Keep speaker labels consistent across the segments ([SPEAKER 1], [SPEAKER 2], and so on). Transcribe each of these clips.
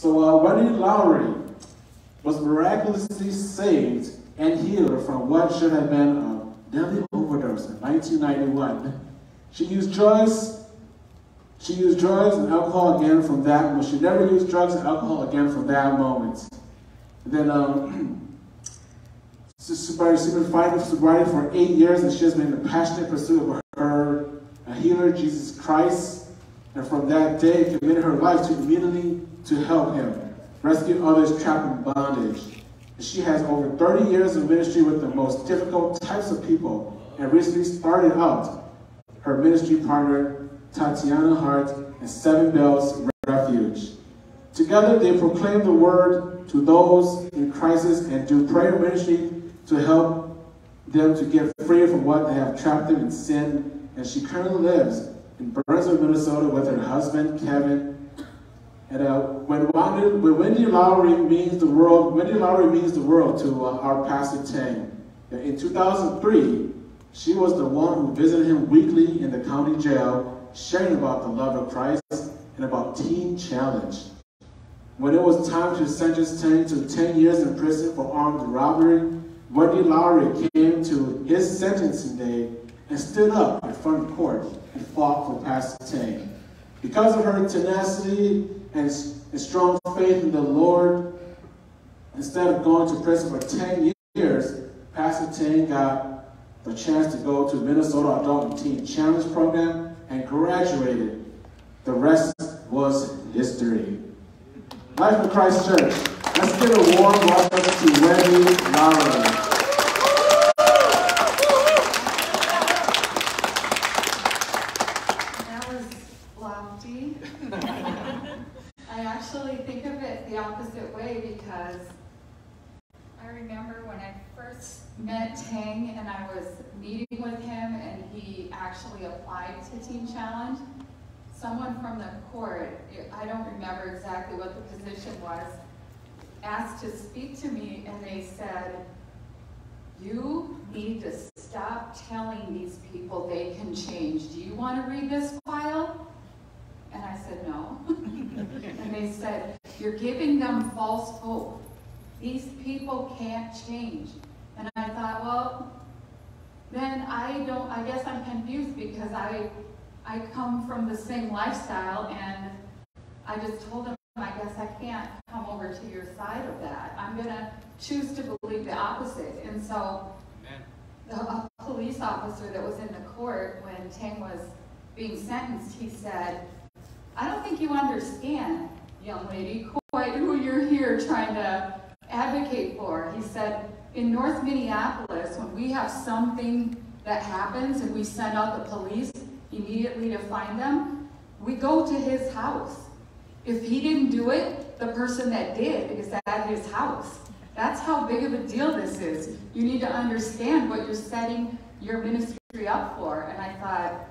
[SPEAKER 1] So uh, Wendy Lowry was miraculously saved and healed from what should have been a deadly overdose in 1991. She used drugs. She used drugs and alcohol again from that moment. She never used drugs and alcohol again from that moment. And then um, she's been fighting for sobriety for eight years, and she has been in a passionate pursuit of her a healer, Jesus Christ. And from that day, committed her life to immediately to help him rescue others trapped in bondage. She has over 30 years of ministry with the most difficult types of people, and recently started out her ministry partner, Tatiana Hart, and Seven Bells Refuge. Together, they proclaim the word to those in crisis and do prayer ministry to help them to get free from what they have trapped them in sin. And she currently lives in Burnsville, Minnesota with her husband, Kevin. And uh, when, Wendy, when Wendy Lowry means the world, Wendy Lowry means the world to uh, our pastor Tang. In 2003, she was the one who visited him weekly in the county jail, sharing about the love of Christ and about Teen Challenge. When it was time to sentence Tang to 10 years in prison for armed robbery, Wendy Lowry came to his sentencing day and stood up in front of court and fought for Pastor Tang. Because of her tenacity and, strong faith in the Lord, instead of going to prison for 10 years, Pastor Tang got the chance to go to Minnesota Adult and Teen Challenge Program and graduated. The rest was history. Life of Christ Church. Let's give a warm welcome to Wendy Lowry.
[SPEAKER 2] That was lofty. I actually think of it the opposite way because I remember when I first met Tang and I was meeting with him and he actually applied to Teen Challenge. Someone from the court, I don't remember exactly what the position was, asked to speak to me and they said, you need to stop telling these people they can change. Do you want to read this file? And I said, no. and they said, you're giving them false hope. These people can't change. And I thought, well, then I don't, I guess I'm confused because I, I come from the same lifestyle and I just told him, I guess I can't come over to your side of that. I'm going to choose to believe the opposite. And so the a police officer that was in the court when Tang was being sentenced, he said, I don't think you understand, young lady, quite who you're here trying to advocate for. He said, in North Minneapolis, when we have something that happens and we send out the police immediately to find them, we go to his house. If he didn't do it, the person that did is at his house. That's how big of a deal this is. You need to understand what you're setting your ministry up for. And I thought,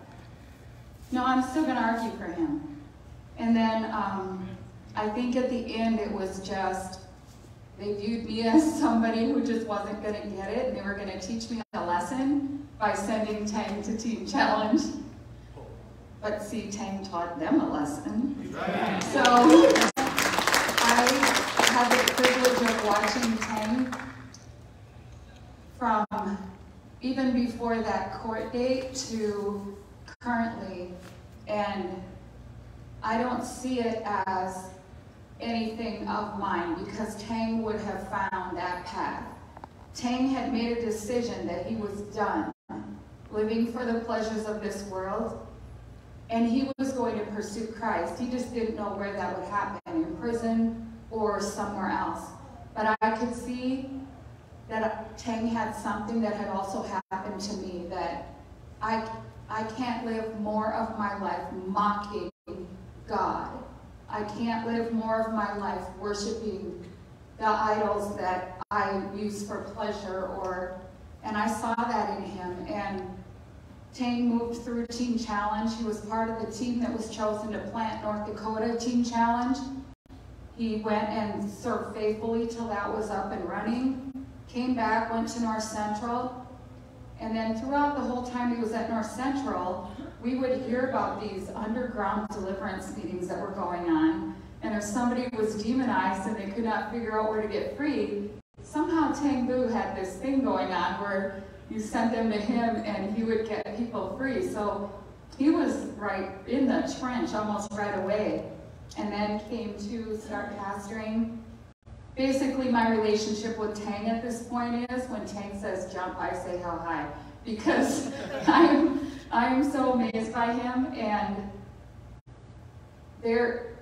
[SPEAKER 2] no, I'm still going to argue for him. And then um, I think at the end it was just, they viewed me as somebody who just wasn't going to get it. They were going to teach me a lesson by sending Tang to Teen Challenge. But see, Tang taught them a lesson. So I had the privilege of watching Tang from even before that court date to currently. And I don't see it as anything of mine because Tang would have found that path. Tang had made a decision that he was done living for the pleasures of this world and he was going to pursue Christ. He just didn't know where that would happen, in prison or somewhere else. But I could see that Tang had something that had also happened to me that I, I can't live more of my life mocking God. I can't live more of my life worshiping the idols that I use for pleasure or, and I saw that in him. And Tang moved through Teen Challenge. He was part of the team that was chosen to plant North Dakota Teen Challenge. He went and served faithfully till that was up and running. Came back, went to North Central. And then throughout the whole time he was at North Central, we would hear about these underground deliverance meetings that were going on. And if somebody was demonized and they could not figure out where to get free, somehow Tangbu had this thing going on where you sent them to him and he would get people free. So he was right in the trench almost right away. And then came to start pastoring. Basically, my relationship with Tang at this point is when Tang says jump, I say how high. Because I'm, I'm so amazed by him. And there,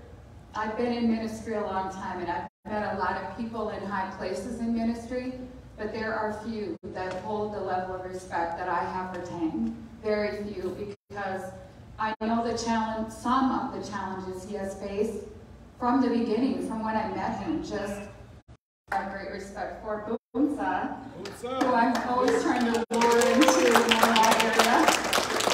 [SPEAKER 2] I've been in ministry a long time and I've met a lot of people in high places in ministry, but there are few that hold the level of respect that I have for Tang. Very few, because I know the challenge, some of the challenges he has faced from the beginning, from when I met him, just have great respect for Boonsa, who I'm always trying to lure into my area.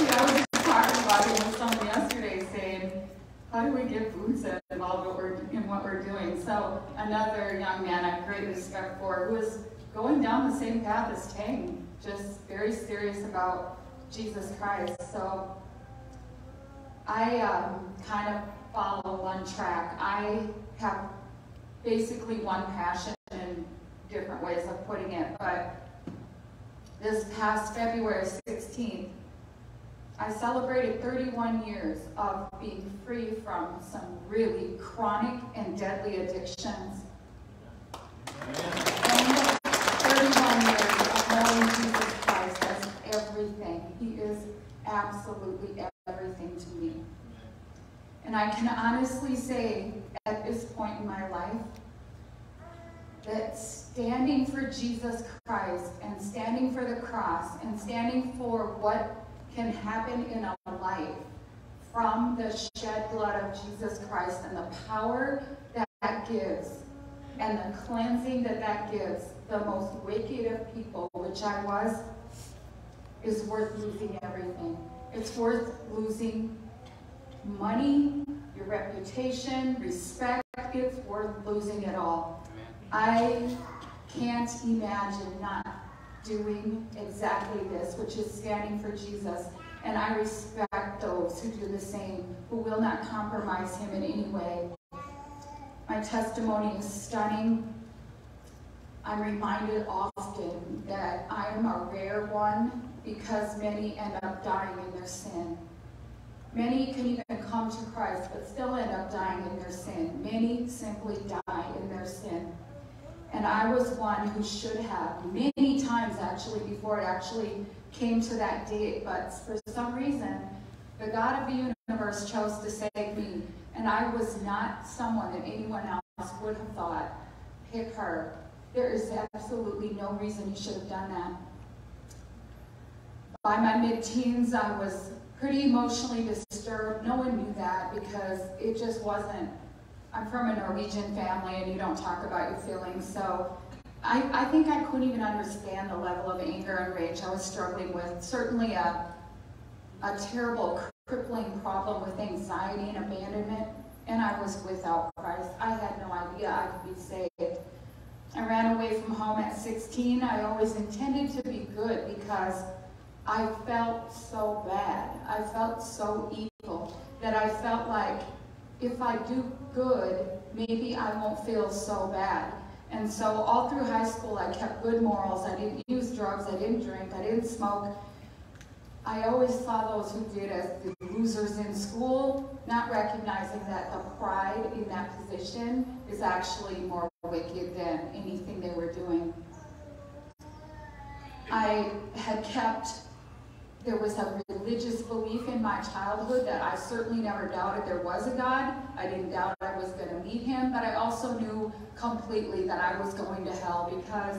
[SPEAKER 2] Yeah, I was just talking about it with someone yesterday saying, how do we get Boonsa involved in what we're doing? So another young man I have great respect for who is going down the same path as Tang, just very serious about Jesus Christ. So I um, kind of follow one track. I have basically one passion in different ways of putting it, but this past February 16th, I celebrated 31 years of being free from some really chronic and deadly addictions. And 31 years of knowing Jesus Christ as everything. He is absolutely everything to me. And I can honestly say at this point in my life that standing for Jesus Christ and standing for the cross and standing for what can happen in a life from the shed blood of Jesus Christ and the power that that gives and the cleansing that that gives the most wicked of people, which I was, is worth losing everything. It's worth losing money, your reputation, respect. It's worth losing it all. I can't imagine not doing exactly this, which is standing for Jesus. And I respect those who do the same, who will not compromise him in any way. My testimony is stunning. I'm reminded often that I am a rare one because many end up dying in their sin. Many can even come to Christ but still end up dying in their sin. Many simply die in their sin. And I was one who should have, many times actually, before it actually came to that date. But for some reason, the God of the universe chose to save me. And I was not someone that anyone else would have thought, pick her. There is absolutely no reason he should have done that. By my mid-teens, I was pretty emotionally disturbed. No one knew that because it just wasn't, I'm from a Norwegian family and you don't talk about your feelings. So I, I think I couldn't even understand the level of anger and rage I was struggling with. Certainly a, a terrible crippling problem with anxiety and abandonment. And I was without Christ. I had no idea I could be saved. I ran away from home at 16. I always intended to be good because I felt so bad. I felt so evil that I felt like if I do good, maybe I won't feel so bad. And so all through high school, I kept good morals. I didn't use drugs. I didn't drink. I didn't smoke. I always saw those who did as the losers in school, not recognizing that the pride in that position is actually more wicked than anything they were doing. I had kept there was a religious belief in my childhood that I certainly never doubted there was a God. I didn't doubt I was going to meet him, but I also knew completely that I was going to hell because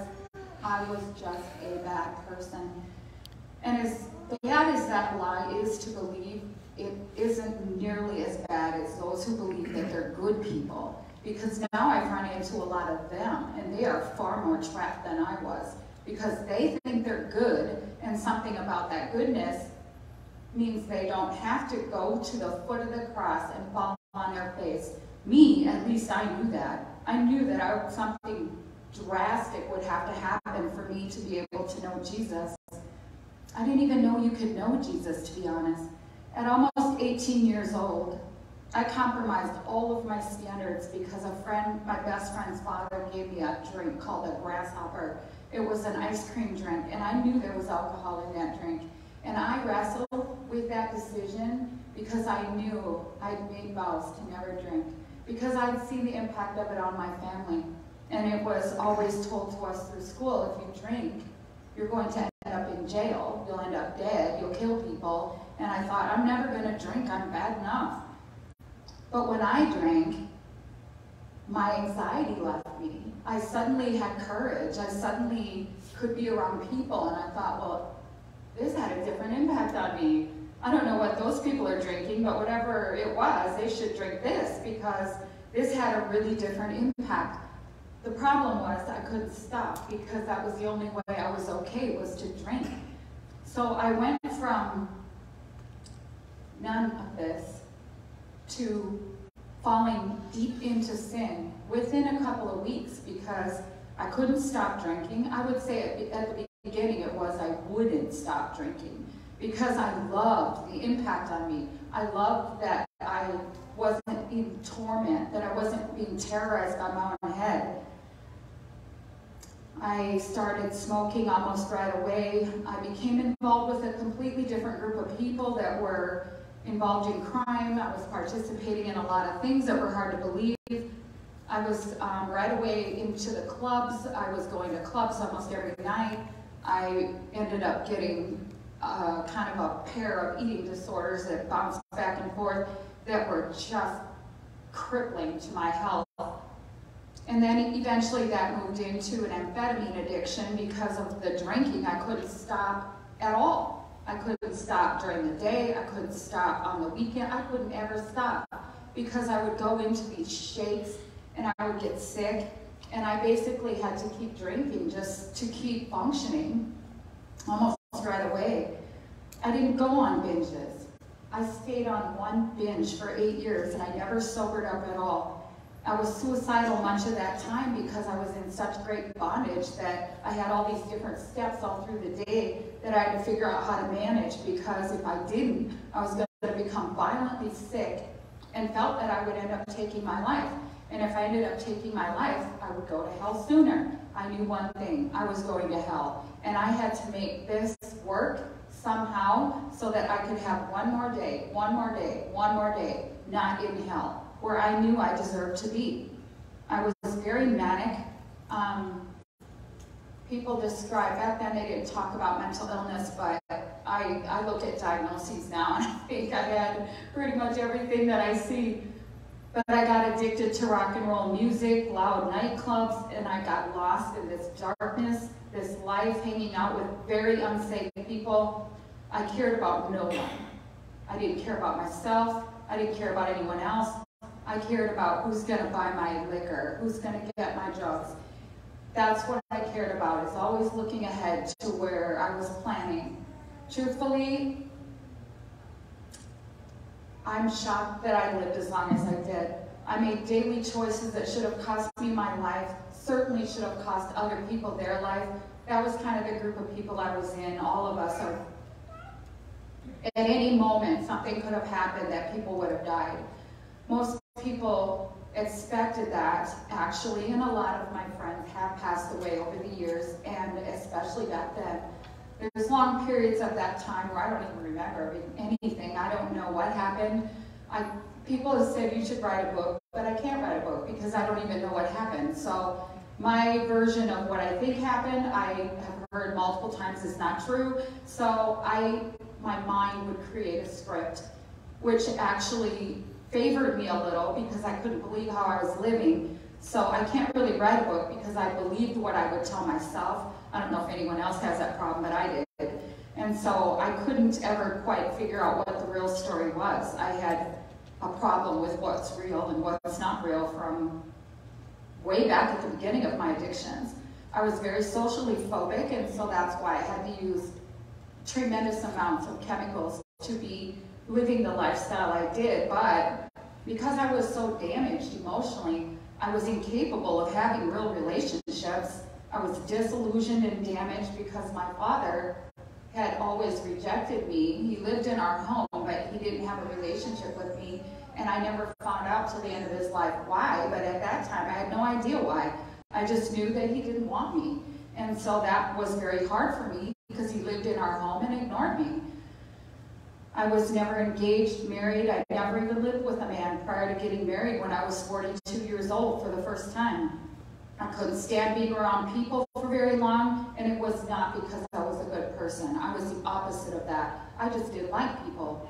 [SPEAKER 2] I was just a bad person. And as bad as that lie is to believe, it isn't nearly as bad as those who believe that they're good people. Because now I've run into a lot of them, and they are far more trapped than I was because they think they're good and something about that goodness means they don't have to go to the foot of the cross and fall on their face. Me, at least I knew that. I knew that I, something drastic would have to happen for me to be able to know Jesus. I didn't even know you could know Jesus, to be honest. At almost 18 years old, I compromised all of my standards because a friend, my best friend's father, gave me a drink called a grasshopper. It was an ice cream drink, and I knew there was alcohol in that drink. And I wrestled with that decision because I knew I'd made vows to never drink, because I'd seen the impact of it on my family. And it was always told to us through school, if you drink, you're going to end up in jail, you'll end up dead, you'll kill people. And I thought, I'm never going to drink, I'm bad enough. But when I drank, my anxiety left me. I suddenly had courage. I suddenly could be around people. And I thought, well, this had a different impact on me. I don't know what those people are drinking, but whatever it was, they should drink this because this had a really different impact. The problem was I couldn't stop because that was the only way I was okay was to drink. So I went from none of this to falling deep into sin within a couple of weeks because I couldn't stop drinking. I would say at the beginning it was I wouldn't stop drinking because I loved the impact on me. I loved that I wasn't in torment, that I wasn't being terrorized by my own head. I started smoking almost right away. I became involved with a completely different group of people that were involved in crime. I was participating in a lot of things that were hard to believe. I was um, right away into the clubs. I was going to clubs almost every night. I ended up getting uh, kind of a pair of eating disorders that bounced back and forth that were just crippling to my health. And then eventually that moved into an amphetamine addiction because of the drinking. I couldn't stop at all. I couldn't stop during the day. I couldn't stop on the weekend. I couldn't ever stop because I would go into these shakes and I would get sick. And I basically had to keep drinking just to keep functioning almost right away. I didn't go on binges. I stayed on one binge for eight years and I never sobered up at all. I was suicidal much of that time because I was in such great bondage that I had all these different steps all through the day that I had to figure out how to manage because if I didn't, I was going to become violently sick and felt that I would end up taking my life. And if I ended up taking my life, I would go to hell sooner. I knew one thing, I was going to hell. And I had to make this work somehow so that I could have one more day, one more day, one more day, not in hell where I knew I deserved to be. I was very manic. Um, people describe, back then they didn't talk about mental illness, but I, I look at diagnoses now and I think I had pretty much everything that I see. But I got addicted to rock and roll music, loud nightclubs, and I got lost in this darkness, this life hanging out with very unsafe people. I cared about no one. I didn't care about myself. I didn't care about anyone else. I cared about who's going to buy my liquor, who's going to get my drugs. That's what I cared about, is always looking ahead to where I was planning. Truthfully, I'm shocked that I lived as long as I did. I made daily choices that should have cost me my life, certainly should have cost other people their life. That was kind of the group of people I was in. All of us are. At any moment, something could have happened that people would have died. Most people expected that actually, and a lot of my friends have passed away over the years, and especially back then. There's long periods of that time where I don't even remember anything. I don't know what happened. I, people have said you should write a book, but I can't write a book because I don't even know what happened. So my version of what I think happened, I have heard multiple times is not true. So I, my mind would create a script, which actually favored me a little because I couldn't believe how I was living. So I can't really write a book because I believed what I would tell myself. I don't know if anyone else has that problem, but I did. And so I couldn't ever quite figure out what the real story was. I had a problem with what's real and what's not real from way back at the beginning of my addictions. I was very socially phobic, and so that's why I had to use tremendous amounts of chemicals to be living the lifestyle I did, but because I was so damaged emotionally, I was incapable of having real relationships. I was disillusioned and damaged because my father had always rejected me. He lived in our home, but he didn't have a relationship with me. And I never found out till the end of his life why, but at that time I had no idea why. I just knew that he didn't want me. And so that was very hard for me because he lived in our home and ignored me. I was never engaged, married. I never even lived with a man prior to getting married when I was 42 years old for the first time. I couldn't stand being around people for very long, and it was not because I was a good person. I was the opposite of that. I just didn't like people.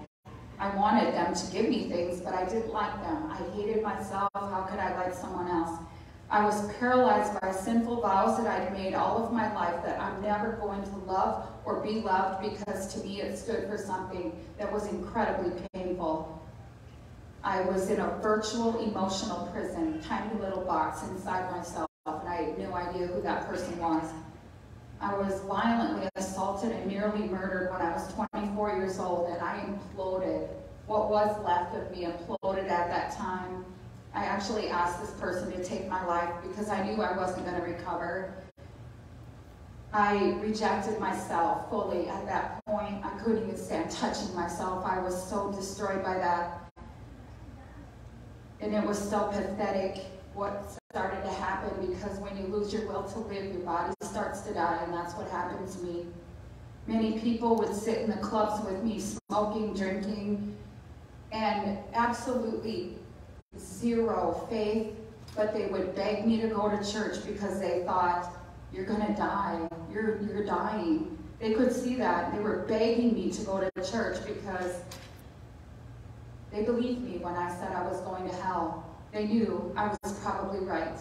[SPEAKER 2] I wanted them to give me things, but I didn't like them. I hated myself. How could I like someone else? I was paralyzed by sinful vows that I'd made all of my life that I'm never going to love or be loved because to me it stood for something that was incredibly painful. I was in a virtual emotional prison, tiny little box inside myself, and I had no idea who that person was. I was violently assaulted and nearly murdered when I was 24 years old, and I imploded. What was left of me imploded at that time. I actually asked this person to take my life because I knew I wasn't going to recover. I rejected myself fully at that point. I couldn't even stand touching myself. I was so destroyed by that. And it was so pathetic what started to happen because when you lose your will to live, your body starts to die, and that's what happened to me. Many people would sit in the clubs with me, smoking, drinking, and absolutely zero faith, but they would beg me to go to church because they thought, you're gonna die, you're, you're dying. They could see that. They were begging me to go to church because they believed me when I said I was going to hell. They knew I was probably right.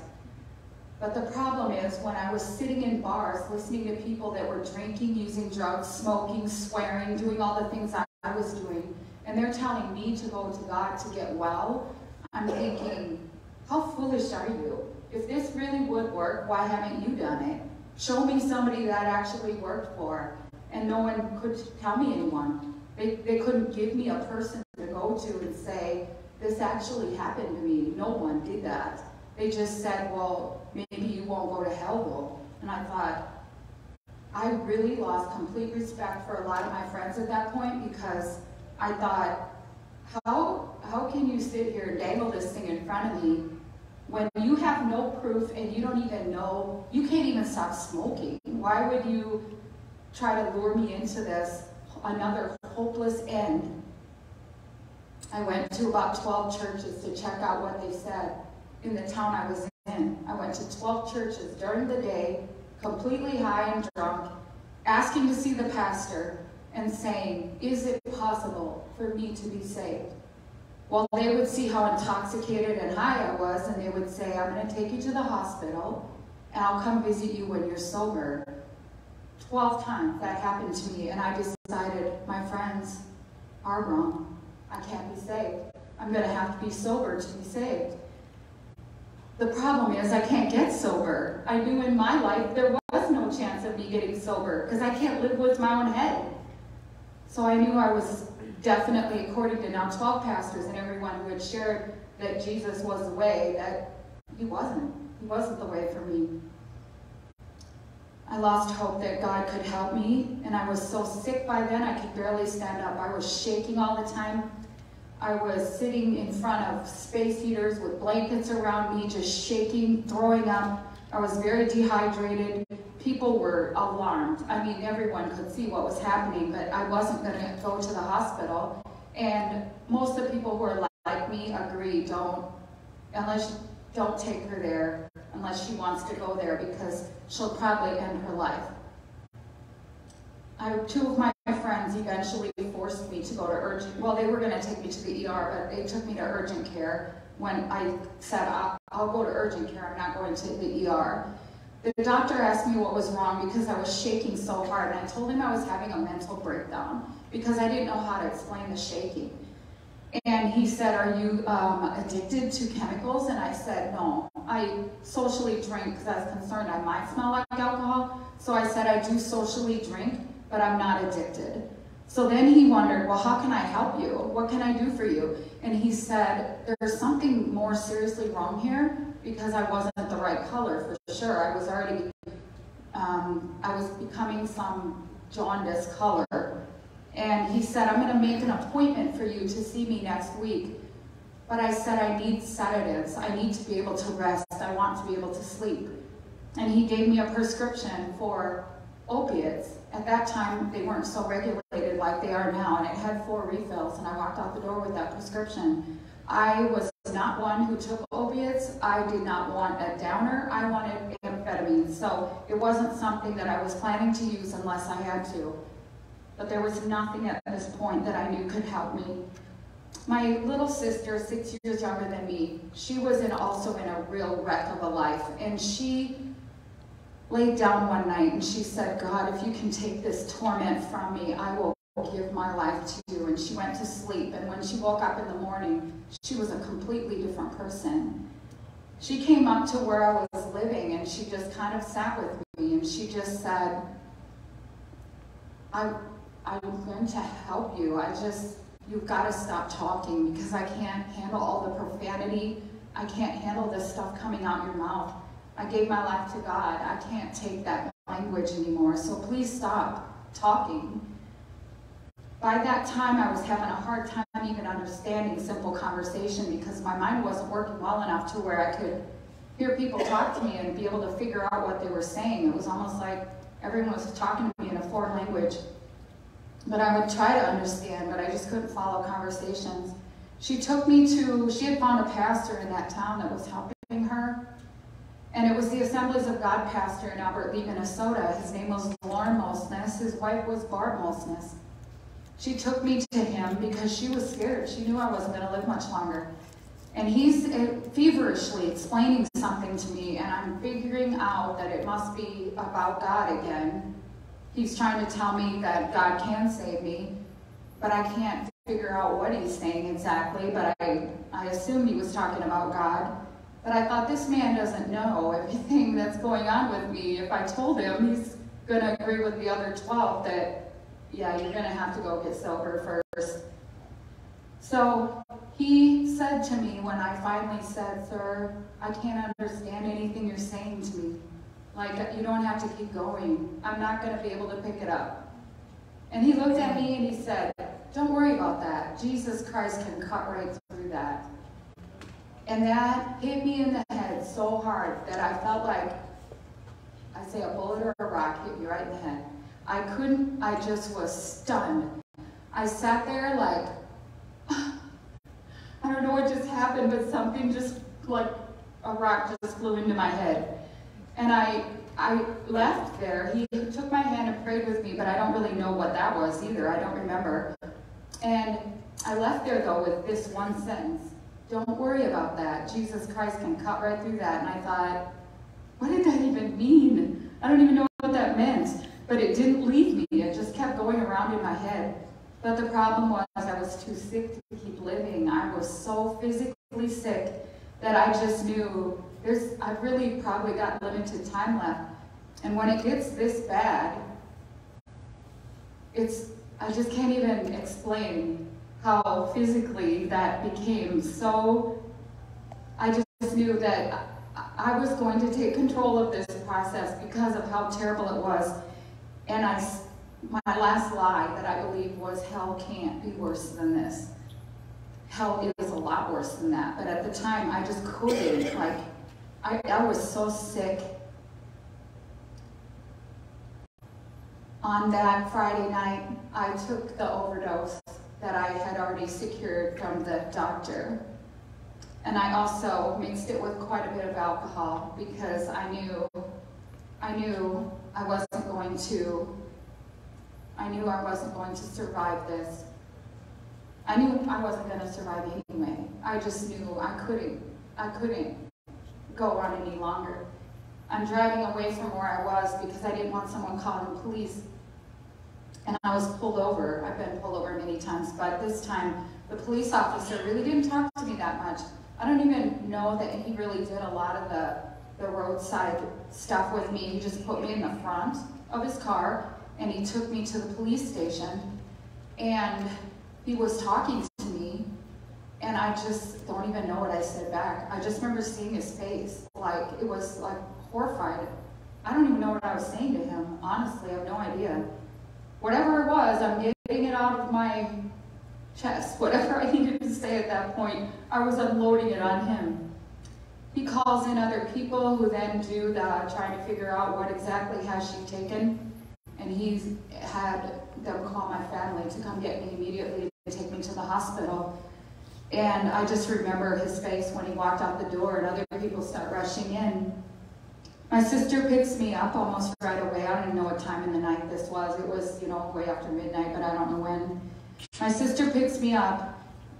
[SPEAKER 2] But the problem is when I was sitting in bars listening to people that were drinking, using drugs, smoking, swearing, doing all the things I was doing, and they're telling me to go to God to get well, I'm thinking, how foolish are you? If this really would work, why haven't you done it? Show me somebody that actually worked for. And no one could tell me anyone. They, they couldn't give me a person to go to and say, this actually happened to me. No one did that. They just said, well, maybe you won't go to hell though. And I thought, I really lost complete respect for a lot of my friends at that point because I thought, how, how can you sit here and dangle this thing in front of me when you have no proof and you don't even know, you can't even stop smoking? Why would you try to lure me into this, another hopeless end? I went to about 12 churches to check out what they said in the town I was in. I went to 12 churches during the day, completely high and drunk, asking to see the pastor and saying, is it possible for me to be saved? Well, they would see how intoxicated and high I was, and they would say, I'm going to take you to the hospital, and I'll come visit you when you're sober. 12 times that happened to me, and I decided, my friends are wrong. I can't be saved. I'm going to have to be sober to be saved. The problem is I can't get sober. I knew in my life there was no chance of me getting sober because I can't live with my own head. So I knew I was definitely, according to now 12 pastors and everyone who had shared that Jesus was the way, that he wasn't. He wasn't the way for me. I lost hope that God could help me, and I was so sick by then I could barely stand up. I was shaking all the time. I was sitting in front of space heaters with blankets around me, just shaking, throwing up. I was very dehydrated people were alarmed. I mean, everyone could see what was happening, but I wasn't going to go to the hospital. And most of the people who are like me agree, don't, unless, don't take her there unless she wants to go there because she'll probably end her life. I, two of my friends eventually forced me to go to urgent, well, they were going to take me to the ER, but they took me to urgent care when I said, I'll, I'll go to urgent care, I'm not going to the ER. The doctor asked me what was wrong because I was shaking so hard, and I told him I was having a mental breakdown because I didn't know how to explain the shaking. And he said, are you um, addicted to chemicals? And I said, no. I socially drink because I was concerned I might smell like alcohol. So I said, I do socially drink, but I'm not addicted. So then he wondered, well, how can I help you? What can I do for you? And he said, there's something more seriously wrong here because I wasn't the right color for sure. I was already, um, I was becoming some jaundice color. And he said, I'm going to make an appointment for you to see me next week. But I said, I need sedatives. I need to be able to rest. I want to be able to sleep. And he gave me a prescription for opiates. At that time, they weren't so regulated like they are now, and it had four refills, and I walked out the door with that prescription. I was not one who took opiates. I did not want a downer. I wanted amphetamine. So it wasn't something that I was planning to use unless I had to. But there was nothing at this point that I knew could help me. My little sister, six years younger than me, she was in also in a real wreck of a life. And she laid down one night and she said, God, if you can take this torment from me, I will give my life to you. And she went to sleep. And when she woke up in the morning, she was a completely different person. She came up to where I was living and she just kind of sat with me and she just said, I, I'm going to help you. I just, you've got to stop talking because I can't handle all the profanity. I can't handle this stuff coming out your mouth. I gave my life to God. I can't take that language anymore. So please stop talking. By that time, I was having a hard time even understanding simple conversation because my mind wasn't working well enough to where I could hear people talk to me and be able to figure out what they were saying. It was almost like everyone was talking to me in a foreign language. But I would try to understand, but I just couldn't follow conversations. She took me to, she had found a pastor in that town that was helping her. And it was the Assemblies of God pastor in Albert Lea, Minnesota. His name was Lauren Mosnes. His wife was Barb Mosnes. She took me to him because she was scared. She knew I wasn't going to live much longer. And he's uh, feverishly explaining something to me, and I'm figuring out that it must be about God again. He's trying to tell me that God can save me, but I can't figure out what he's saying exactly, but I, I assumed he was talking about God. But I thought, this man doesn't know everything that's going on with me. If I told him, he's going to agree with the other 12 that, yeah, you're going to have to go get sober first. So he said to me when I finally said, Sir, I can't understand anything you're saying to me. Like, you don't have to keep going. I'm not going to be able to pick it up. And he looked at me and he said, Don't worry about that. Jesus Christ can cut right through that. And that hit me in the head so hard that I felt like, I say a bullet or a rock hit me right in the head. I couldn't, I just was stunned. I sat there like, I don't know what just happened, but something just like a rock just flew into my head. And I, I left there. He took my hand and prayed with me, but I don't really know what that was either. I don't remember. And I left there though with this one sentence. Don't worry about that. Jesus Christ can cut right through that. And I thought, what did that even mean? I don't even know what that meant. But it didn't leave me. It just kept going around in my head. But the problem was I was too sick to keep living. I was so physically sick that I just knew there's I've really probably got limited time left. And when it gets this bad, it's I just can't even explain how physically that became so I just knew that I was going to take control of this process because of how terrible it was. And I my last lie that I believe was hell can't be worse than this. Hell is a lot worse than that. But at the time, I just couldn't. Like, I, I was so sick. On that Friday night, I took the overdose that I had already secured from the doctor. And I also mixed it with quite a bit of alcohol because I knew I knew I wasn't going to I knew I wasn't going to survive this. I knew I wasn't going to survive anyway. I just knew I couldn't, I couldn't go on any longer. I'm driving away from where I was because I didn't want someone calling the police. And I was pulled over. I've been pulled over many times, but this time the police officer really didn't talk to me that much. I don't even know that he really did a lot of the, the roadside stuff with me. He just put me in the front of his car and he took me to the police station and he was talking to me and I just don't even know what I said back. I just remember seeing his face, like it was like horrified. I don't even know what I was saying to him. Honestly, I have no idea. Whatever it was, I'm getting it out of my chest. Whatever I needed to say at that point, I was unloading it on him. He calls in other people who then do the trying to figure out what exactly has she taken. And he's had them call my family to come get me immediately to take me to the hospital. And I just remember his face when he walked out the door and other people start rushing in. My sister picks me up almost right away. I don't even know what time in the night this was. It was, you know, way after midnight, but I don't know when. My sister picks me up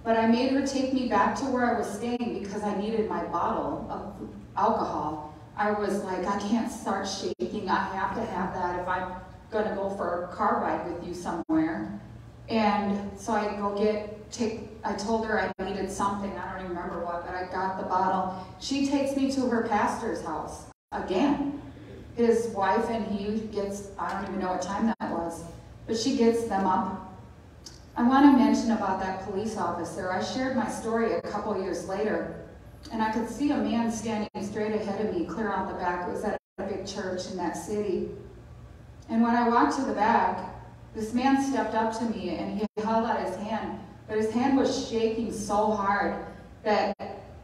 [SPEAKER 2] but I made her take me back to where I was staying because I needed my bottle of alcohol. I was like, I can't start shaking. I have to have that if I'm going to go for a car ride with you somewhere. And so I go get, take, I told her I needed something. I don't even remember what, but I got the bottle. She takes me to her pastor's house again. His wife and he gets, I don't even know what time that was, but she gets them up I want to mention about that police officer. I shared my story a couple years later, and I could see a man standing straight ahead of me, clear out the back. It was at a big church in that city. And when I walked to the back, this man stepped up to me and he held out his hand, but his hand was shaking so hard that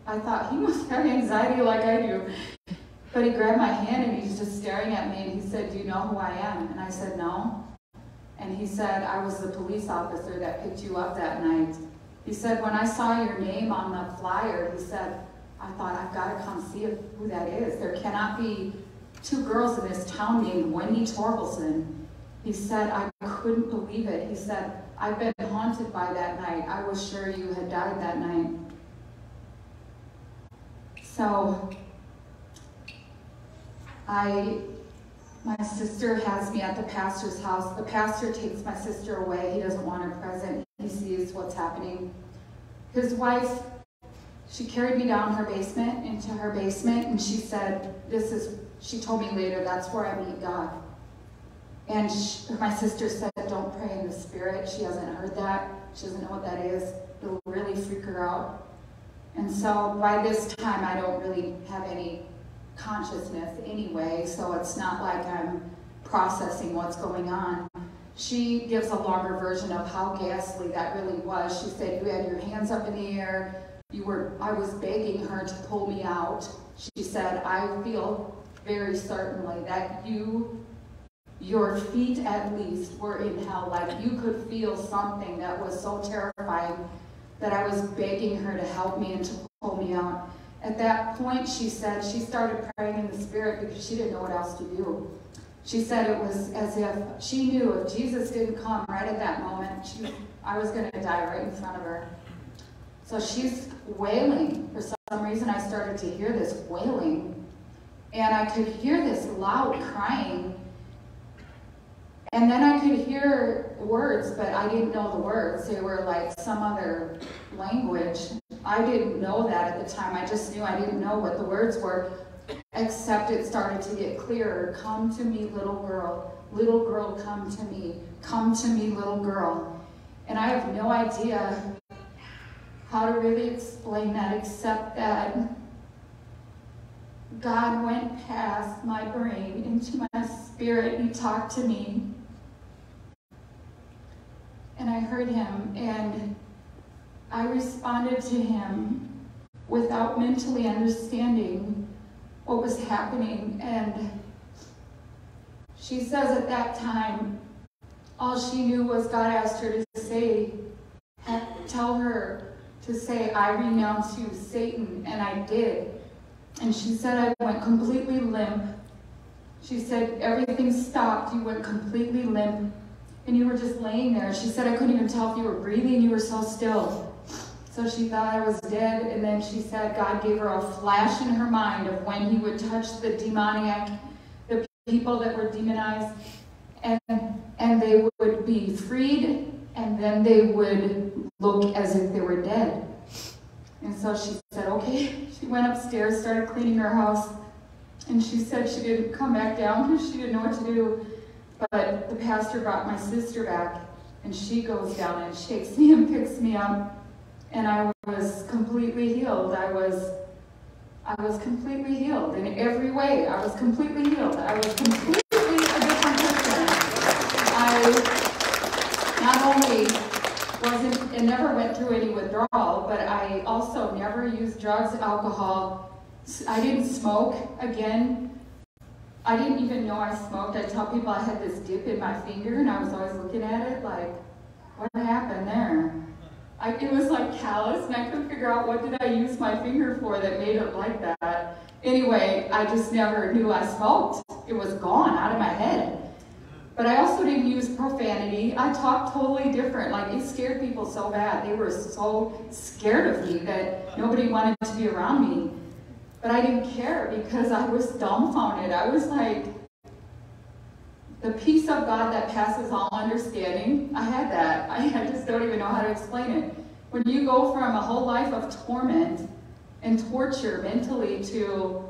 [SPEAKER 2] I thought he must have anxiety like I do. But he grabbed my hand and he's just staring at me and he said, Do you know who I am? And I said, No. And he said, I was the police officer that picked you up that night. He said, when I saw your name on the flyer, he said, I thought, I've got to come see who that is. There cannot be two girls in this town named Wendy Torkelson. He said, I couldn't believe it. He said, I've been haunted by that night. I was sure you had died that night. So I my sister has me at the pastor's house. The pastor takes my sister away. He doesn't want her present. He sees what's happening. His wife, she carried me down her basement, into her basement, and she said, This is, she told me later, that's where I meet God. And she, my sister said, Don't pray in the spirit. She hasn't heard that. She doesn't know what that is. It'll really freak her out. And so by this time, I don't really have any consciousness anyway, so it's not like I'm processing what's going on. She gives a longer version of how ghastly that really was. She said you had your hands up in the air. You were I was begging her to pull me out. She said, I feel very certainly that you your feet at least were in hell. Like you could feel something that was so terrifying that I was begging her to help me and to pull me out. At that point, she said she started praying in the spirit because she didn't know what else to do. She said it was as if she knew if Jesus didn't come right at that moment, she, I was going to die right in front of her. So she's wailing. For some reason, I started to hear this wailing. And I could hear this loud crying. And then I could hear words, but I didn't know the words. They were like some other language. I didn't know that at the time. I just knew I didn't know what the words were, except it started to get clearer. Come to me, little girl. Little girl, come to me. Come to me, little girl. And I have no idea how to really explain that, except that God went past my brain into my spirit. He talked to me. And I heard him, and I responded to him without mentally understanding what was happening. And she says at that time, all she knew was God asked her to say, tell her to say, I renounce you, Satan, and I did. And she said, I went completely limp. She said, everything stopped. You went completely limp. And you were just laying there. She said, I couldn't even tell if you were breathing. You were so still. So she thought I was dead, and then she said God gave her a flash in her mind of when he would touch the demoniac, the people that were demonized, and, and they would be freed, and then they would look as if they were dead. And so she said, okay. She went upstairs, started cleaning her house, and she said she didn't come back down because she didn't know what to do. But the pastor brought my sister back, and she goes down and shakes me and picks me up and I was completely healed. I was I was completely healed in every way. I was completely healed. I was completely a different person. I not only wasn't and never went through any withdrawal, but I also never used drugs, alcohol. I didn't smoke again. I didn't even know I smoked. I tell people I had this dip in my finger and I was always looking at it like, what happened there? I, it was like callous and I couldn't figure out what did I use my finger for that made it like that. Anyway, I just never knew I smoked. It was gone out of my head. But I also didn't use profanity. I talked totally different. Like it scared people so bad. They were so scared of me that nobody wanted to be around me. But I didn't care because I was dumbfounded. I was like, the peace of God that passes all understanding. I had that. I just don't even know how to explain it. When you go from a whole life of torment and torture mentally to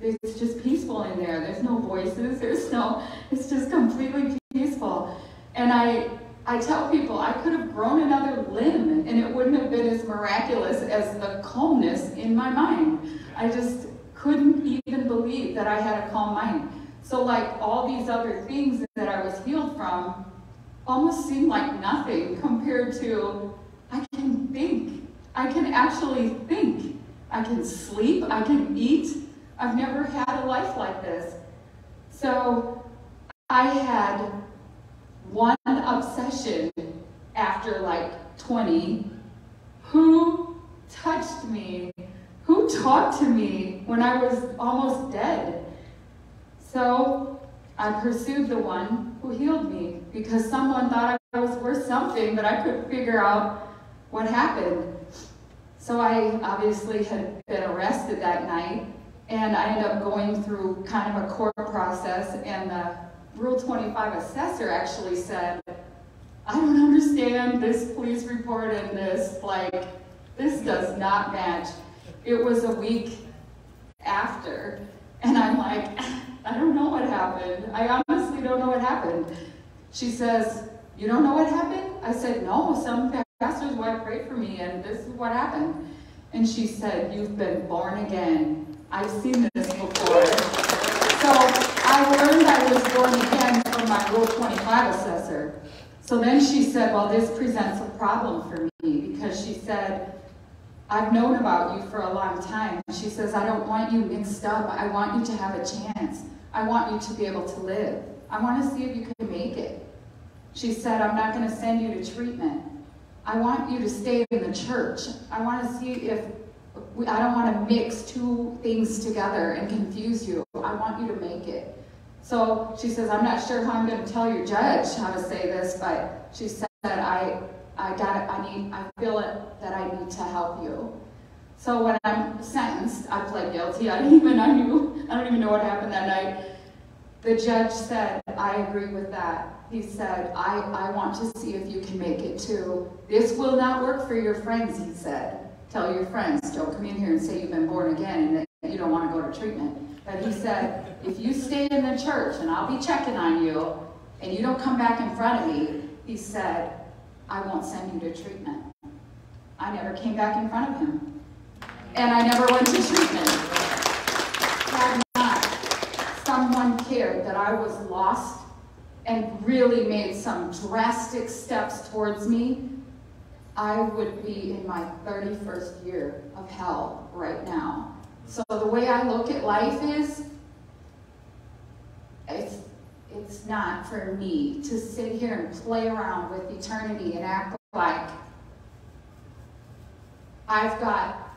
[SPEAKER 2] it's just peaceful in there. There's no voices. There's no, it's just completely peaceful. And I, I tell people I could have grown another limb and it wouldn't have been as miraculous as the calmness in my mind. I just couldn't even believe that I had a calm mind. So like all these other things that I was healed from almost seemed like nothing compared to I can think. I can actually think. I can sleep. I can eat. I've never had a life like this. So I had one obsession after like 20. Who touched me? Who talked to me when I was almost dead? So I pursued the one who healed me because someone thought I was worth something, but I couldn't figure out what happened. So I obviously had been arrested that night and I ended up going through kind of a court process, and the Rule 25 assessor actually said, I don't understand this police report and this, like, this does not match. It was a week after, and I'm like, I don't know what happened. I honestly don't know what happened. She says, You don't know what happened? I said, No, some pastors want prayed for me, and this is what happened. And she said, You've been born again. I've seen this before. So I learned I was born again from my Rule 25 assessor. So then she said, well, this presents a problem for me because she said, I've known about you for a long time. She says, I don't want you mixed up. I want you to have a chance. I want you to be able to live. I want to see if you can make it. She said, I'm not going to send you to treatment. I want you to stay in the church. I want to see if I don't want to mix two things together and confuse you. I want you to make it. So she says, I'm not sure how I'm going to tell your judge how to say this, but she said, I, I got it. I need, I feel it that I need to help you. So when I'm sentenced, I pled guilty. I didn't even, I knew, I don't even know what happened that night. The judge said, I agree with that. He said, I, I want to see if you can make it too. This will not work for your friends, he said tell your friends, don't come in here and say you've been born again and that you don't want to go to treatment. But he said, if you stay in the church and I'll be checking on you and you don't come back in front of me, he said, I won't send you to treatment. I never came back in front of him. And I never went to treatment. Had not someone cared that I was lost and really made some drastic steps towards me, I would be in my 31st year of hell right now. So the way I look at life is, it's, it's not for me to sit here and play around with eternity and act like I've got,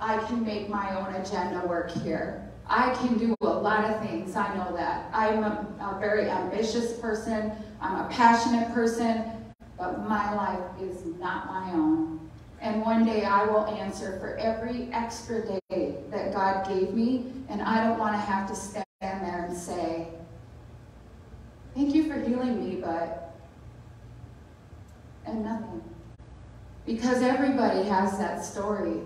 [SPEAKER 2] I can make my own agenda work here. I can do a lot of things, I know that. I'm a, a very ambitious person, I'm a passionate person, but my life is not my own. And one day I will answer for every extra day that God gave me, and I don't want to have to stand there and say, Thank you for healing me, but, and nothing. Because everybody has that story.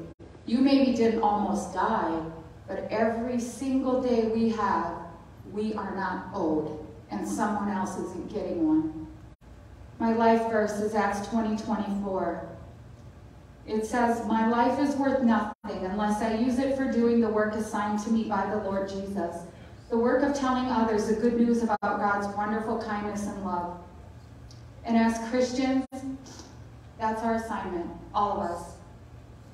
[SPEAKER 2] You maybe didn't almost die, but every single day we have, we are not owed, and someone else isn't getting one. My life verse is Acts 20, 24. It says, My life is worth nothing unless I use it for doing the work assigned to me by the Lord Jesus. The work of telling others the good news about God's wonderful kindness and love. And as Christians, That's our assignment, all of us.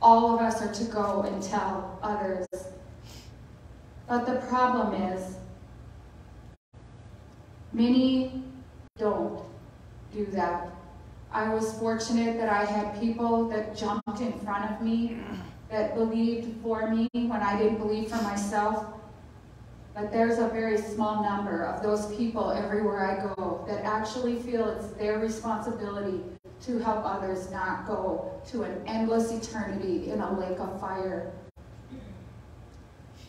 [SPEAKER 2] All of us are to go and tell others. But the problem is, many don't do that. I was fortunate that I had people that jumped in front of me, that believed for me when I didn't believe for myself. But there's a very small number of those people everywhere I go that actually feel it's their responsibility to help others not go to an endless eternity in a lake of fire.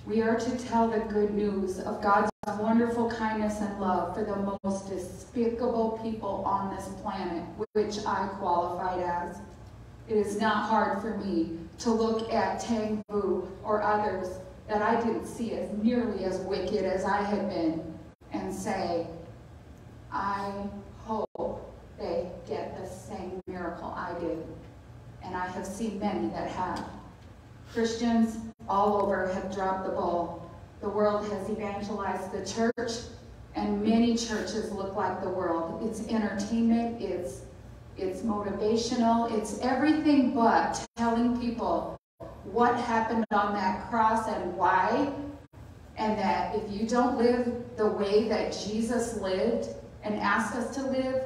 [SPEAKER 2] We are to tell the good news of God's wonderful kindness and love for the most despicable people on this planet, which I qualified as. It is not hard for me to look at Tang Vu or others that I didn't see as nearly as wicked as I had been and say, I hope they get the miracle I did. And I have seen many that have. Christians all over have dropped the ball. The world has evangelized the church, and many churches look like the world. It's entertainment, it's, it's motivational, it's everything but telling people what happened on that cross and why, and that if you don't live the way that Jesus lived and asked us to live,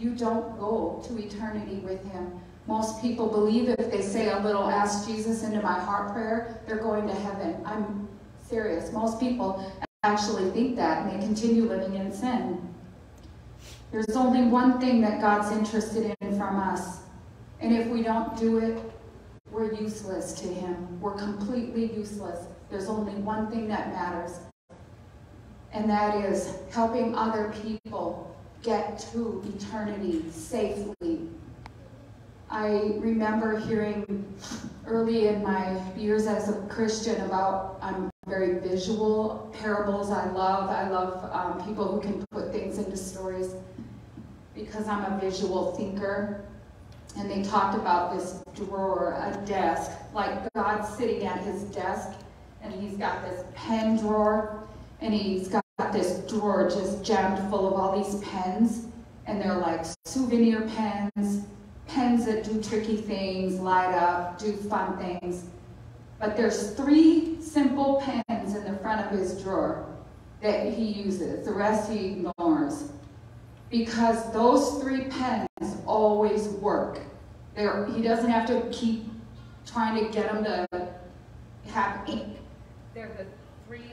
[SPEAKER 2] you don't go to eternity with him. Most people believe if they say a little ask Jesus into my heart prayer, they're going to heaven. I'm serious. Most people actually think that and they continue living in sin. There's only one thing that God's interested in from us. And if we don't do it, we're useless to him. We're completely useless. There's only one thing that matters. And that is helping other people get to eternity safely. I remember hearing early in my years as a Christian about I'm very visual parables. I love I love um, people who can put things into stories because I'm a visual thinker. And they talked about this drawer, a desk, like God sitting at his desk, and he's got this pen drawer, and he's got this drawer just jammed full of all these pens, and they're like souvenir pens, pens that do tricky things, light up, do fun things. But there's three simple pens in the front of his drawer that he uses. The rest he ignores. Because those three pens always work. They're, he doesn't have to keep trying to get them to have ink. They're the three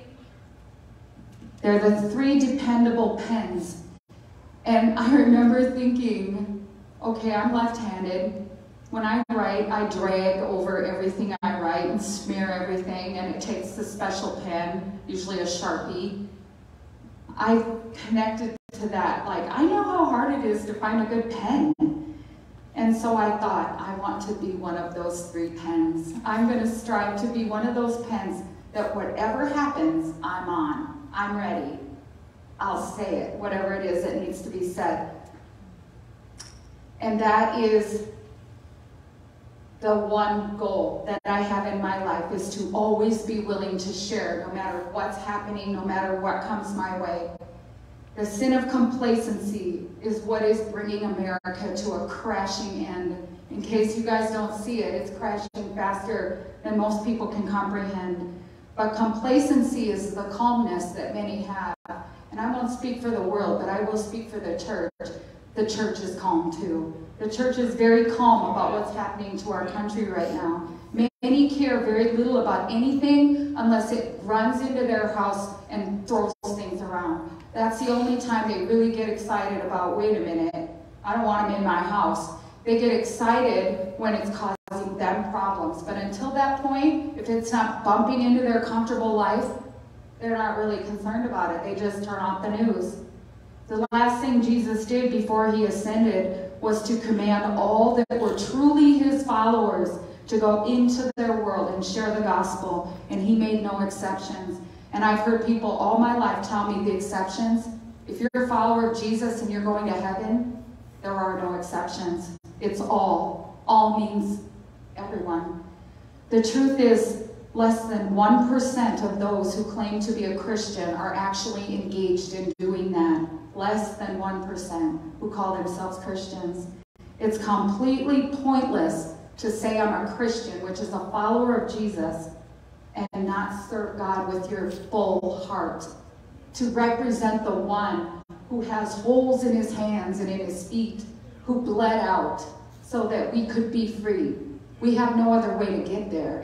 [SPEAKER 2] they're the three dependable pens. And I remember thinking, okay, I'm left-handed. When I write, I drag over everything I write and smear everything, and it takes a special pen, usually a Sharpie. I connected to that. Like, I know how hard it is to find a good pen. And so I thought, I want to be one of those three pens. I'm going to strive to be one of those pens that whatever happens, I'm on. I'm ready. I'll say it, whatever it is that needs to be said. And that is the one goal that I have in my life is to always be willing to share no matter what's happening, no matter what comes my way. The sin of complacency is what is bringing America to a crashing end. In case you guys don't see it, it's crashing faster than most people can comprehend. But complacency is the calmness that many have. And I won't speak for the world, but I will speak for the church. The church is calm too. The church is very calm about what's happening to our country right now. Many care very little about anything unless it runs into their house and throws things around. That's the only time they really get excited about, wait a minute, I don't want them in my house. They get excited when it's causing them problems. But until that point, if it's not bumping into their comfortable life, they're not really concerned about it. They just turn off the news. The last thing Jesus did before he ascended was to command all that were truly his followers to go into their world and share the gospel, and he made no exceptions. And I've heard people all my life tell me the exceptions. If you're a follower of Jesus and you're going to heaven, there are no exceptions. It's all. All means everyone. The truth is, less than 1% of those who claim to be a Christian are actually engaged in doing that. Less than 1% who call themselves Christians. It's completely pointless to say I'm a Christian, which is a follower of Jesus, and not serve God with your full heart. To represent the one who has holes in his hands and in his feet, who bled out so that we could be free. We have no other way to get there.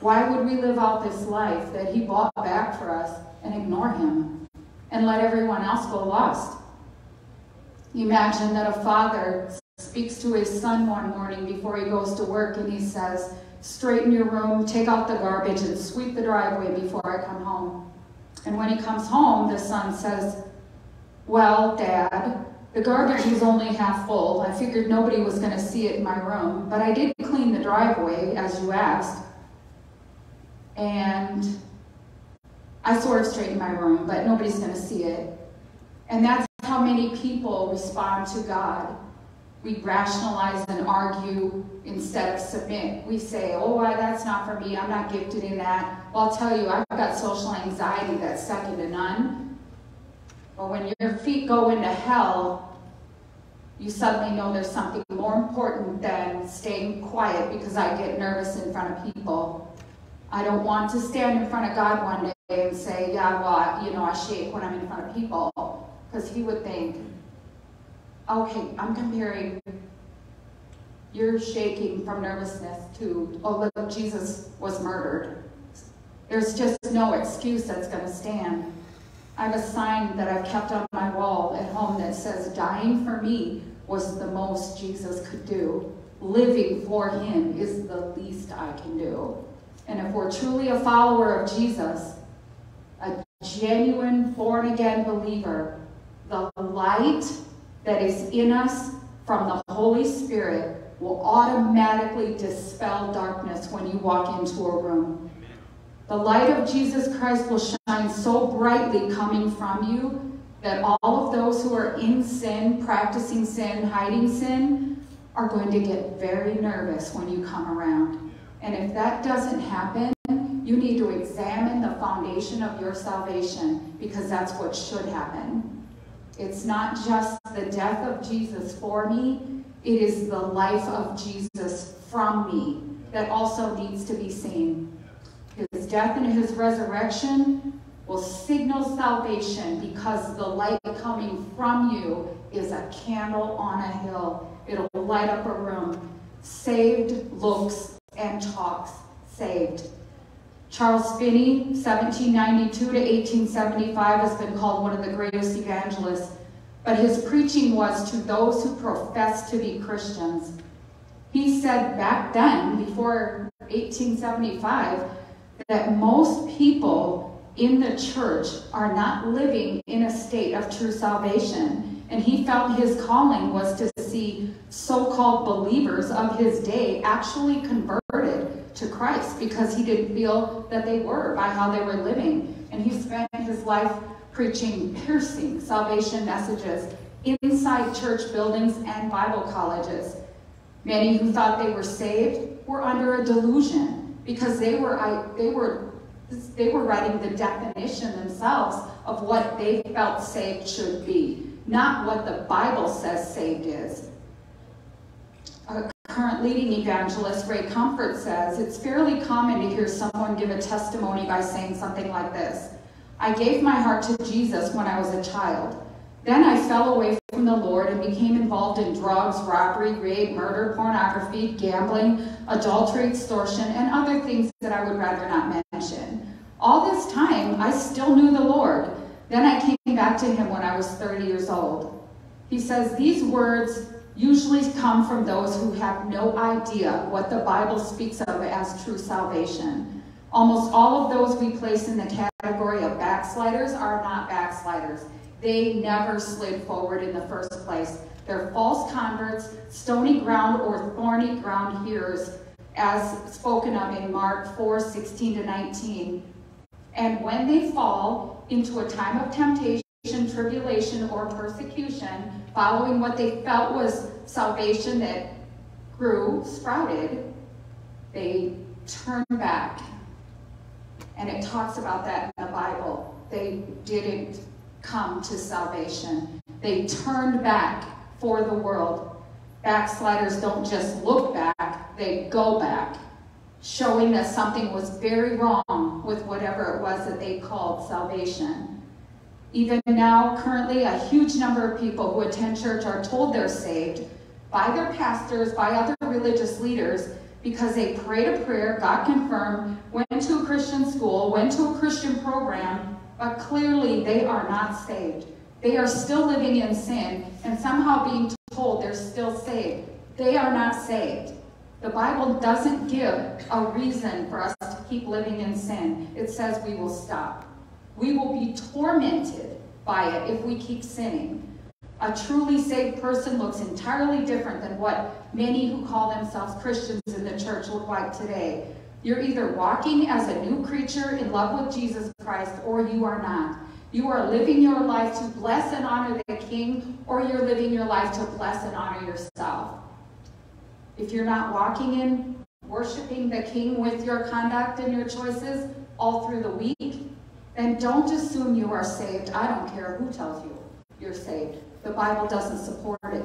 [SPEAKER 2] Why would we live out this life that he bought back for us and ignore him and let everyone else go lost? Imagine that a father speaks to his son one morning before he goes to work and he says, straighten your room, take out the garbage, and sweep the driveway before I come home. And when he comes home, the son says, well, Dad, the garbage was only half full. I figured nobody was going to see it in my room, but I did the driveway, as you asked. And I sort of straightened my room, but nobody's going to see it. And that's how many people respond to God. We rationalize and argue instead of submit. We say, oh, that's not for me. I'm not gifted in that. Well, I'll tell you, I've got social anxiety that's second to none. But when your feet go into hell, you suddenly know there's something more important than staying quiet because I get nervous in front of people. I don't want to stand in front of God one day and say, yeah, well, you know, I shake when I'm in front of people. Because he would think, okay, I'm comparing your shaking from nervousness to, oh, look, Jesus was murdered. There's just no excuse that's going to stand. I have a sign that I've kept on my wall at home that says, dying for me was the most Jesus could do. Living for him is the least I can do. And if we're truly a follower of Jesus, a genuine born again believer, the light that is in us from the Holy Spirit will automatically dispel darkness when you walk into a room. The light of Jesus Christ will shine so brightly coming from you that all of those who are in sin, practicing sin, hiding sin, are going to get very nervous when you come around. And if that doesn't happen, you need to examine the foundation of your salvation because that's what should happen. It's not just the death of Jesus for me, it is the life of Jesus from me that also needs to be seen. His death and his resurrection will signal salvation because the light coming from you is a candle on a hill. It'll light up a room. Saved looks and talks saved. Charles Finney, 1792 to 1875, has been called one of the greatest evangelists, but his preaching was to those who profess to be Christians. He said back then, before 1875, that most people in the church are not living in a state of true salvation. And he felt his calling was to see so-called believers of his day actually converted to Christ because he didn't feel that they were by how they were living. And he spent his life preaching piercing salvation messages inside church buildings and Bible colleges. Many who thought they were saved were under a delusion because they were, they were, they were writing the definition themselves of what they felt saved should be, not what the Bible says saved is A current leading evangelist, Ray Comfort, says, it's fairly common to hear someone give a testimony by saying something like this. I gave my heart to Jesus when I was a child. Then I fell away from the Lord and became involved in drugs, robbery, rape, murder, pornography, gambling, adultery, extortion, and other things that I would rather not mention. All this time, I still knew the Lord. Then I came back to him when I was 30 years old. He says, these words usually come from those who have no idea what the Bible speaks of as true salvation. Almost all of those we place in the category of backsliders are not backsliders. They never slid forward in the first place. They're false converts, stony ground or thorny ground hearers, as spoken of in Mark 4, 16 to 19. And when they fall into a time of temptation, tribulation, or persecution, following what they felt was salvation that grew, sprouted, they turn back. And it talks about that in the Bible. They didn't come to salvation. They turned back for the world. Backsliders don't just look back, they go back, showing that something was very wrong with whatever it was that they called salvation. Even now, currently, a huge number of people who attend church are told they're saved by their pastors, by other religious leaders, because they prayed a prayer, got confirmed, went to a Christian school, went to a Christian program, but clearly they are not saved. They are still living in sin and somehow being told they're still saved. They are not saved. The Bible doesn't give a reason for us to keep living in sin. It says we will stop. We will be tormented by it if we keep sinning. A truly saved person looks entirely different than what many who call themselves Christians in the church look like today. You're either walking as a new creature in love with Jesus Christ or you are not. You are living your life to bless and honor the King, or you're living your life to bless and honor yourself. If you're not walking in worshiping the King with your conduct and your choices all through the week, then don't assume you are saved. I don't care who tells you you're saved. The Bible doesn't support it.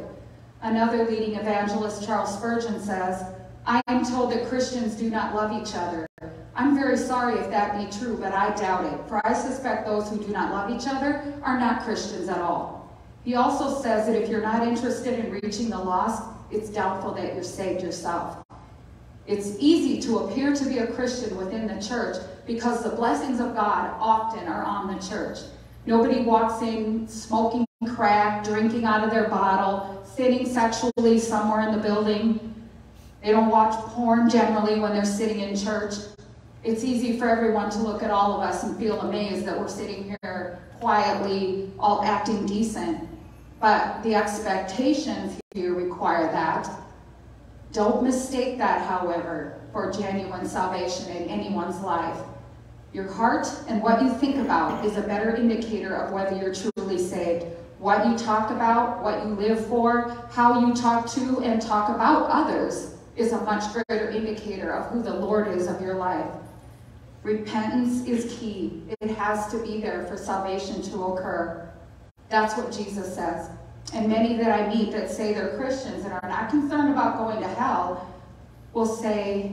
[SPEAKER 2] Another leading evangelist, Charles Spurgeon, says, I am told that Christians do not love each other. I'm very sorry if that be true, but I doubt it, for I suspect those who do not love each other are not Christians at all. He also says that if you're not interested in reaching the lost, it's doubtful that you're saved yourself. It's easy to appear to be a Christian within the church because the blessings of God often are on the church. Nobody walks in smoking crack, drinking out of their bottle, sitting sexually somewhere in the building. They don't watch porn generally when they're sitting in church. It's easy for everyone to look at all of us and feel amazed that we're sitting here quietly, all acting decent. But the expectations here require that. Don't mistake that, however, for genuine salvation in anyone's life. Your heart and what you think about is a better indicator of whether you're truly saved. What you talk about, what you live for, how you talk to and talk about others is a much greater indicator of who the Lord is of your life. Repentance is key. It has to be there for salvation to occur. That's what Jesus says. And many that I meet that say they're Christians and are not concerned about going to hell will say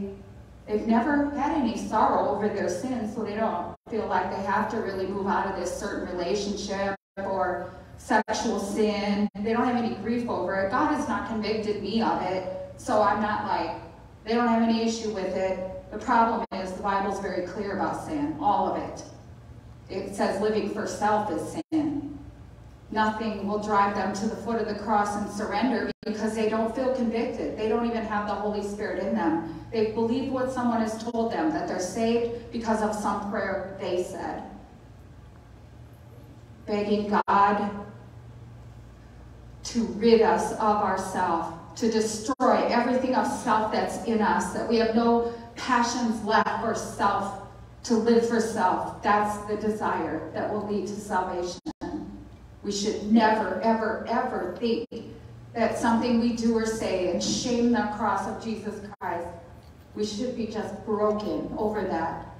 [SPEAKER 2] they've never had any sorrow over their sins, so they don't feel like they have to really move out of this certain relationship or sexual sin. They don't have any grief over it. God has not convicted me of it, so I'm not like, they don't have any issue with it. The problem is the Bible's very clear about sin, all of it. It says living for self is sin. Nothing will drive them to the foot of the cross and surrender because they don't feel convicted. They don't even have the Holy Spirit in them. They believe what someone has told them, that they're saved because of some prayer they said. Begging God to rid us of ourselves, to destroy everything of self that's in us, that we have no passions left for self, to live for self. That's the desire that will lead to salvation. We should never, ever, ever think that something we do or say and shame the cross of Jesus Christ. We should be just broken over that.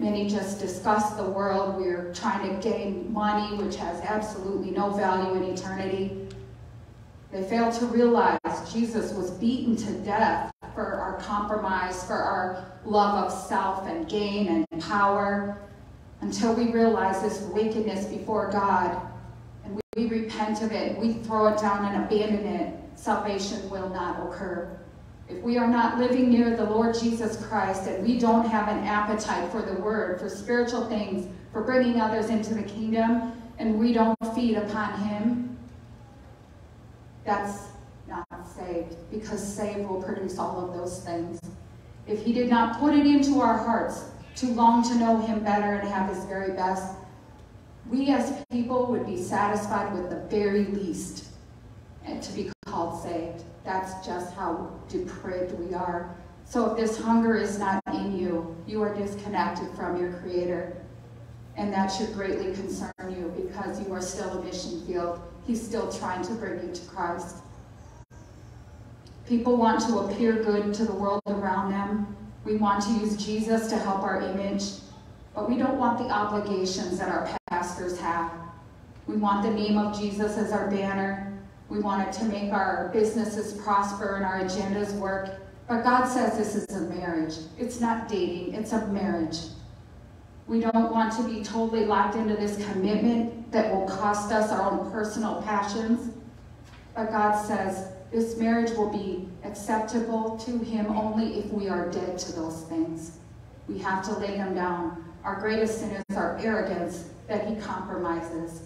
[SPEAKER 2] Many just discuss the world. We're trying to gain money, which has absolutely no value in eternity. They fail to realize Jesus was beaten to death for our compromise, for our love of self and gain and power. Until we realize this wickedness before God and we repent of it, we throw it down and abandon it, salvation will not occur. If we are not living near the Lord Jesus Christ and we don't have an appetite for the word, for spiritual things, for bringing others into the kingdom, and we don't feed upon him, that's not saved because saved will produce all of those things. If he did not put it into our hearts to long to know him better and have his very best, we as people would be satisfied with the very least to be called saved. That's just how depraved we are. So if this hunger is not in you, you are disconnected from your Creator. And that should greatly concern you because you are still a mission field. He's still trying to bring you to Christ. People want to appear good to the world around them. We want to use Jesus to help our image, but we don't want the obligations that our pastors have. We want the name of Jesus as our banner. We want it to make our businesses prosper and our agendas work. But God says this is a marriage. It's not dating, it's a marriage. We don't want to be totally locked into this commitment that will cost us our own personal passions. But God says this marriage will be acceptable to Him only if we are dead to those things. We have to lay them down. Our greatest sin is our arrogance that He compromises.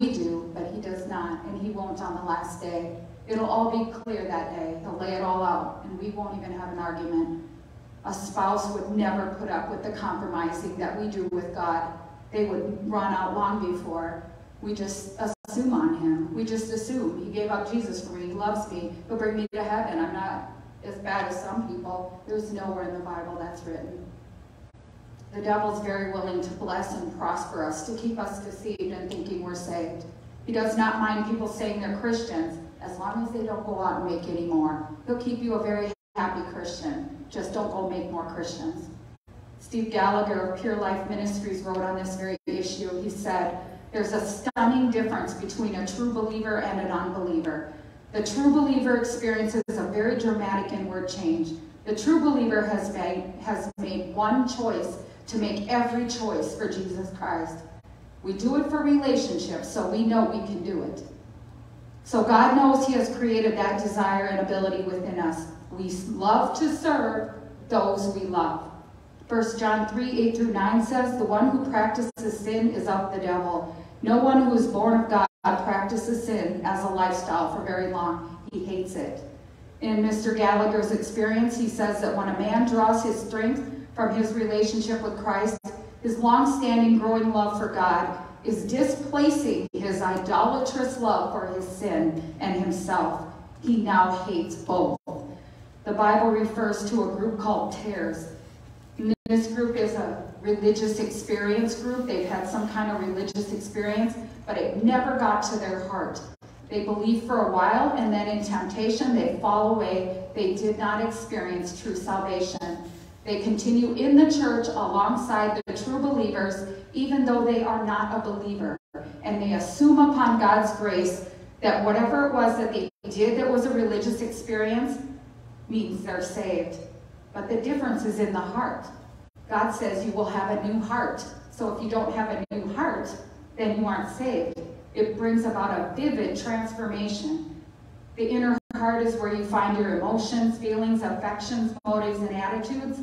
[SPEAKER 2] We do, He does not, and He won't on the last day. It'll all be clear that day. He'll lay it all out, and we won't even have an argument. A spouse would never put up with the compromising that we do with God. They would run out long before. We just assume on him. We just assume. He gave up Jesus for me. He loves me. He'll bring me to heaven. I'm not as bad as some people. There's nowhere in the Bible that's written. The devil's very willing to bless and prosper us, to keep us deceived and thinking we're saved. He does not mind people saying they're Christians as long as they don't go out and make any more. He'll keep you a very happy Christian. Just don't go make more Christians. Steve Gallagher of Pure Life Ministries wrote on this very issue. He said, There's a stunning difference between a true believer and an unbeliever. The true believer experiences a very dramatic inward change. The true believer has made, has made one choice to make every choice for Jesus Christ. We do it for relationships, so we know we can do it. So God knows He has created that desire and ability within us. We love to serve those we love. 1 John 3 8 through 9 says, The one who practices sin is of the devil. No one who is born of God practices sin as a lifestyle for very long. He hates it. In Mr. Gallagher's experience, he says that when a man draws his strength from his relationship with Christ, his long-standing growing love for God is displacing his idolatrous love for his sin and himself. He now hates both. The Bible refers to a group called tares. This group is a religious experience group. They've had some kind of religious experience, but it never got to their heart. They believe for a while, and then in temptation, they fall away. They did not experience true salvation. They continue in the church alongside the true believers, even though they are not a believer. And they assume upon God's grace that whatever it was that they did that was a religious experience means they're saved. But the difference is in the heart. God says you will have a new heart. So if you don't have a new heart, then you aren't saved. It brings about a vivid transformation. The inner heart is where you find your emotions, feelings, affections, motives, and attitudes.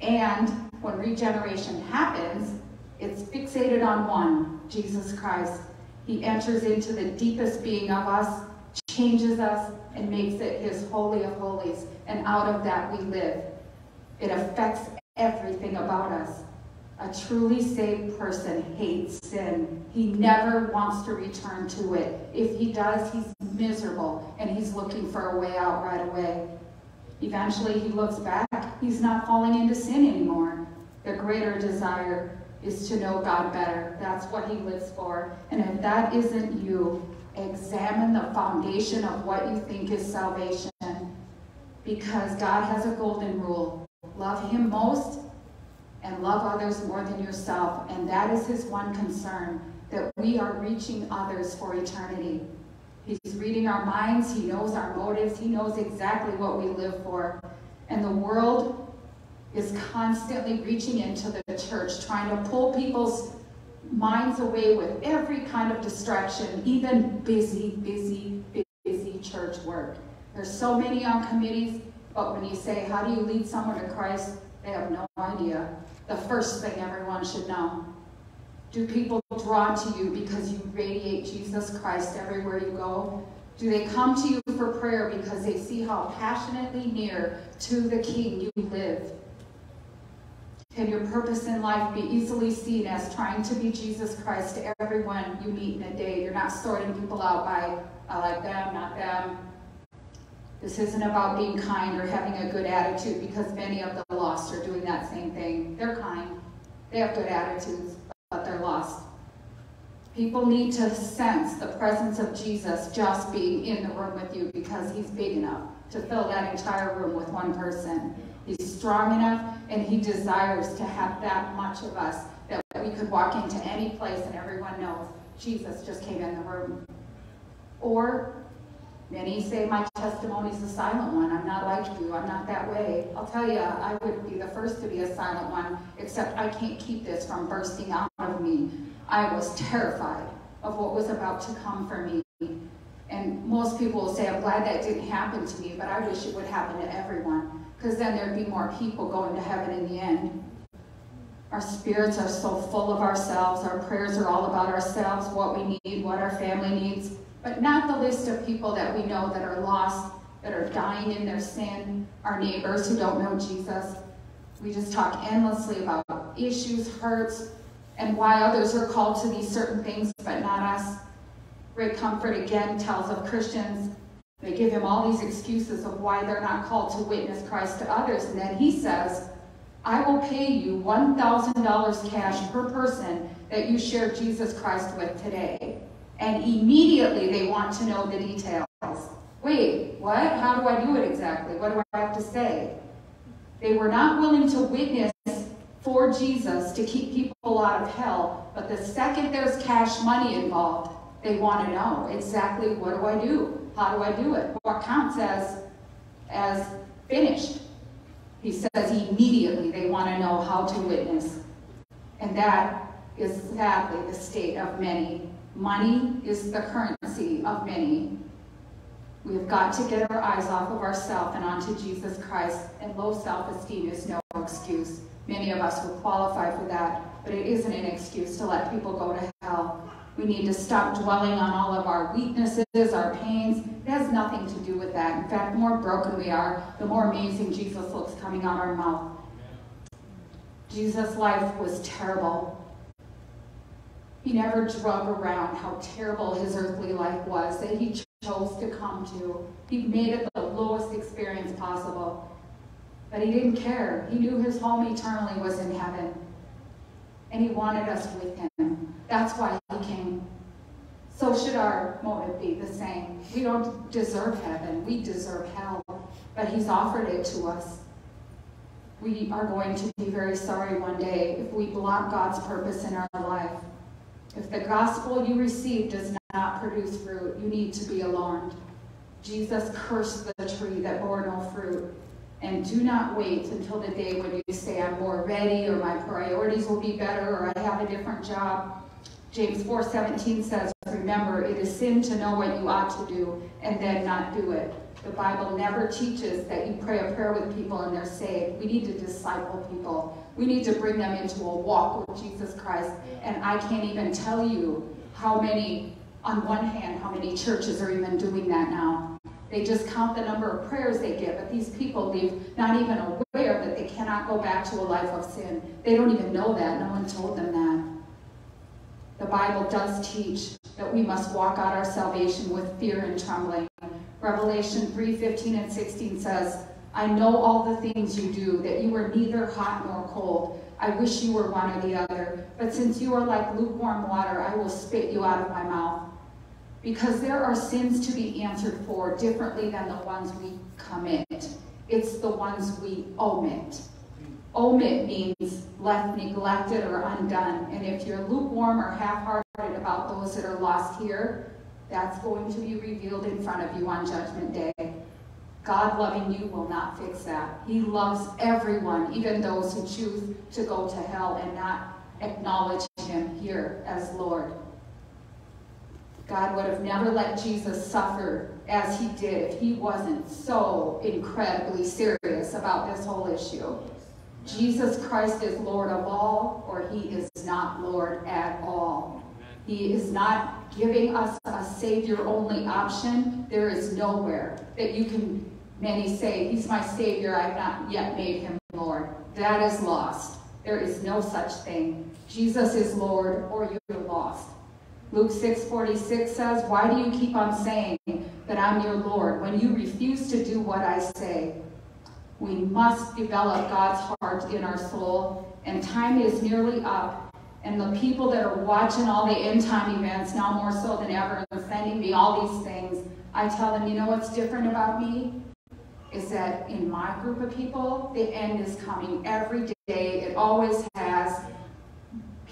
[SPEAKER 2] And when regeneration happens, it's fixated on one, Jesus Christ. He enters into the deepest being of us, changes us, and makes it his holy of holies. And out of that we live. It affects everything about us. A truly saved person hates sin. He never wants to return to it. If he does, he's miserable and he's looking for a way out right away. Eventually, he looks back. He's not falling into sin anymore. The greater desire is to know God better. That's what he lives for. And if that isn't you, examine the foundation of what you think is salvation. Because God has a golden rule love him most and love others more than yourself. And that is his one concern that we are reaching others for eternity. He's reading our minds, he knows our motives, he knows exactly what we live for. And the world is constantly reaching into the church, trying to pull people's minds away with every kind of distraction, even busy, busy, busy church work. There's so many on committees, but when you say, how do you lead someone to Christ, they have no idea. The first thing everyone should know. Do people draw to you because you radiate Jesus Christ everywhere you go? Do they come to you for prayer because they see how passionately near to the King you live? Can your purpose in life be easily seen as trying to be Jesus Christ to everyone you meet in a day? You're not sorting people out by, I like them, not them. This isn't about being kind or having a good attitude because many of the lost are doing that same thing. They're kind. They have good attitudes, but they're lost. People need to sense the presence of Jesus just being in the room with you because he's big enough to fill that entire room with one person. He's strong enough and he desires to have that much of us that we could walk into any place and everyone knows Jesus just came in the room. Or many say my testimony is a silent one. I'm not like you. I'm not that way. I'll tell you, I would be the first to be a silent one, except I can't keep this from bursting out of me. I was terrified of what was about to come for me. And most people will say, I'm glad that didn't happen to me, but I wish it would happen to everyone, because then there'd be more people going to heaven in the end. Our spirits are so full of ourselves. Our prayers are all about ourselves, what we need, what our family needs, but not the list of people that we know that are lost, that are dying in their sin, our neighbors who don't know Jesus. We just talk endlessly about issues, hurts, and why others are called to these certain things, but not us. Ray Comfort again tells of Christians, they give him all these excuses of why they're not called to witness Christ to others. And then he says, I will pay you $1,000 cash per person that you share Jesus Christ with today. And immediately they want to know the details. Wait, what? How do I do it exactly? What do I have to say? They were not willing to witness for Jesus to keep people out of hell, but the second there's cash money involved, they want to know exactly what do I do? How do I do it? What counts as, as finished? He says immediately they want to know how to witness. And that is sadly the state of many. Money is the currency of many. We've got to get our eyes off of ourselves and onto Jesus Christ, and low self-esteem is no excuse. Many of us would qualify for that, but it isn't an excuse to let people go to hell. We need to stop dwelling on all of our weaknesses, our pains. It has nothing to do with that. In fact, the more broken we are, the more amazing Jesus looks coming out our mouth. Jesus' life was terrible. He never drug around how terrible his earthly life was that he chose to come to. He made it the lowest experience possible. But he didn't care. He knew his home eternally was in heaven. And he wanted us with him. That's why he came. So should our motive be the same. We don't deserve heaven. We deserve hell. But he's offered it to us. We are going to be very sorry one day if we block God's purpose in our life. If the gospel you receive does not produce fruit, you need to be alarmed. Jesus cursed the tree that bore no fruit. And do not wait until the day when you say, I'm more ready, or my priorities will be better, or I have a different job. James 4.17 says, Remember, it is sin to know what you ought to do and then not do it. The Bible never teaches that you pray a prayer with people and they're saved. We need to disciple people. We need to bring them into a walk with Jesus Christ. And I can't even tell you how many, on one hand, how many churches are even doing that now. They just count the number of prayers they get, but these people leave not even aware that they cannot go back to a life of sin. They don't even know that. No one told them that. The Bible does teach that we must walk out our salvation with fear and trembling. Revelation 3, 15 and 16 says, I know all the things you do, that you are neither hot nor cold. I wish you were one or the other. But since you are like lukewarm water, I will spit you out of my mouth because there are sins to be answered for differently than the ones we commit. It's the ones we omit. Omit means left neglected or undone. And if you're lukewarm or half-hearted about those that are lost here, that's going to be revealed in front of you on Judgment Day. God loving you will not fix that. He loves everyone, even those who choose to go to hell and not acknowledge him here as Lord. God would have never let Jesus suffer as he did if he wasn't so incredibly serious about this whole issue. Jesus Christ is Lord of all, or he is not Lord at all. He is not giving us a Savior-only option. There is nowhere that you can, many say, he's my Savior, I've not yet made him Lord. That is lost. There is no such thing. Jesus is Lord, or you're lost. Luke 6:46 says, Why do you keep on saying that I'm your Lord when you refuse to do what I say? We must develop God's heart in our soul, and time is nearly up. And the people that are watching all the end time events, now more so than ever, and sending me all these things, I tell them, you know what's different about me? Is that in my group of people, the end is coming every day. It always has.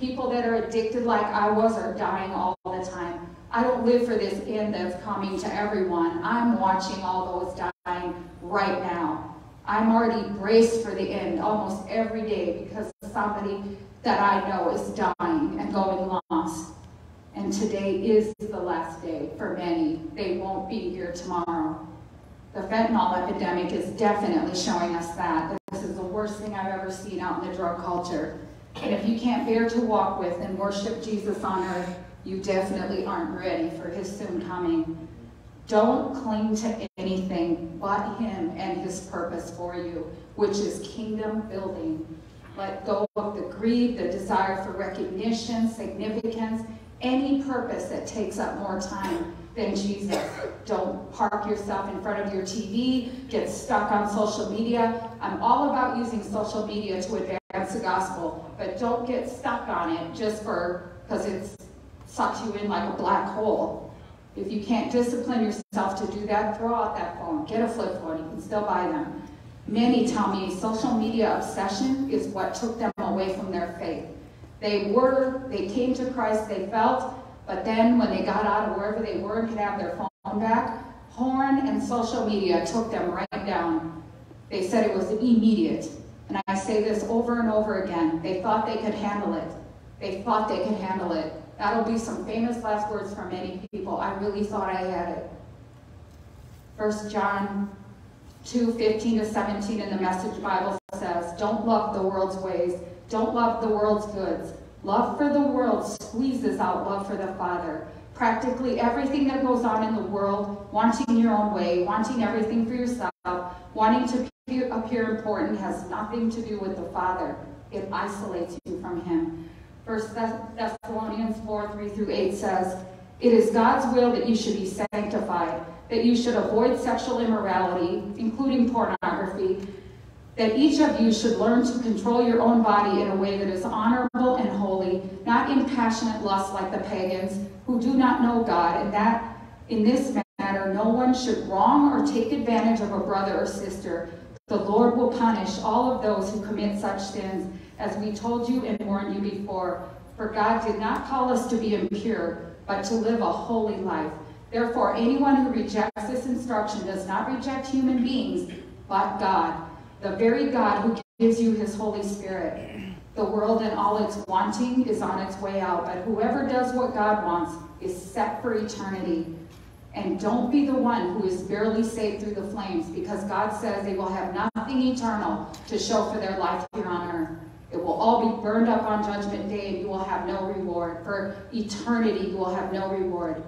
[SPEAKER 2] People that are addicted like I was are dying all the time. I don't live for this end that's coming to everyone. I'm watching all those dying right now. I'm already braced for the end almost every day because somebody that I know is dying and going lost. And today is the last day for many. They won't be here tomorrow. The fentanyl epidemic is definitely showing us that. This is the worst thing I've ever seen out in the drug culture. And if you can't bear to walk with and worship Jesus on earth, you definitely aren't ready for his soon coming. Don't cling to anything but him and his purpose for you, which is kingdom building. Let go of the greed, the desire for recognition, significance, any purpose that takes up more time than Jesus. Don't park yourself in front of your TV, get stuck on social media. I'm all about using social media to advance the gospel, but don't get stuck on it just for because it's sucks you in like a black hole. If you can't discipline yourself to do that, throw out that phone. Get a flip phone. You can still buy them. Many tell me social media obsession is what took them away from their faith. They were, they came to Christ, they felt, but then when they got out of wherever they were and could have their phone back, porn and social media took them right down. They said it was immediate. And I say this over and over again. They thought they could handle it. They thought they could handle it. That'll be some famous last words for many people. I really thought I had it. First John 2, 15 to 17 in the Message Bible says, Don't love the world's ways. Don't love the world's goods. Love for the world squeezes out love for the Father. Practically everything that goes on in the world, wanting your own way, wanting everything for yourself, wanting to appear important, has nothing to do with the Father. It isolates you from Him. First Thessalonians 4, 3 through 8 says, It is God's will that you should be sanctified, that you should avoid sexual immorality, including pornography, that each of you should learn to control your own body in a way that is honorable and holy, not in passionate lust like the pagans who do not know God, and that in this matter no one should wrong or take advantage of a brother or sister. The Lord will punish all of those who commit such sins, as we told you and warned you before. For God did not call us to be impure, but to live a holy life. Therefore, anyone who rejects this instruction does not reject human beings, but God the very God who gives you his Holy Spirit. The world and all its wanting is on its way out, but whoever does what God wants is set for eternity. And don't be the one who is barely saved through the flames, because God says they will have nothing eternal to show for their life here on earth. It will all be burned up on Judgment Day, and you will have no reward. For eternity, you will have no reward.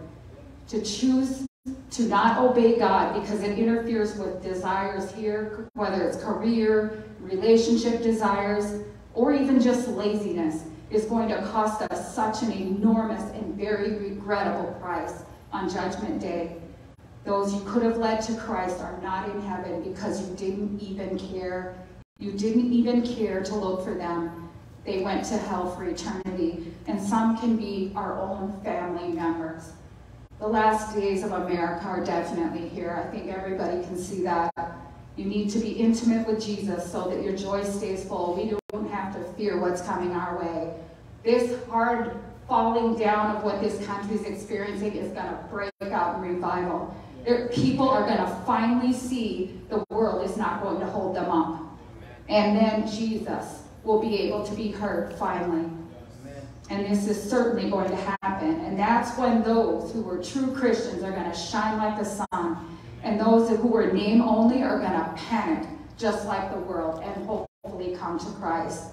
[SPEAKER 2] To choose to not obey God because it interferes with desires here, whether it's career, relationship desires, or even just laziness, is going to cost us such an enormous and very regrettable price on Judgment Day. Those you could have led to Christ are not in heaven because you didn't even care. You didn't even care to look for them. They went to hell for eternity. And some can be our own family members. The last days of America are definitely here. I think everybody can see that. You need to be intimate with Jesus so that your joy stays full. We don't have to fear what's coming our way. This hard falling down of what this country is experiencing is going to break out in revival. There, people are going to finally see the world is not going to hold them up. And then Jesus will be able to be heard finally. And this is certainly going to happen. And that's when those who were true Christians are going to shine like the sun. And those who were name only are going to panic just like the world and hopefully come to Christ.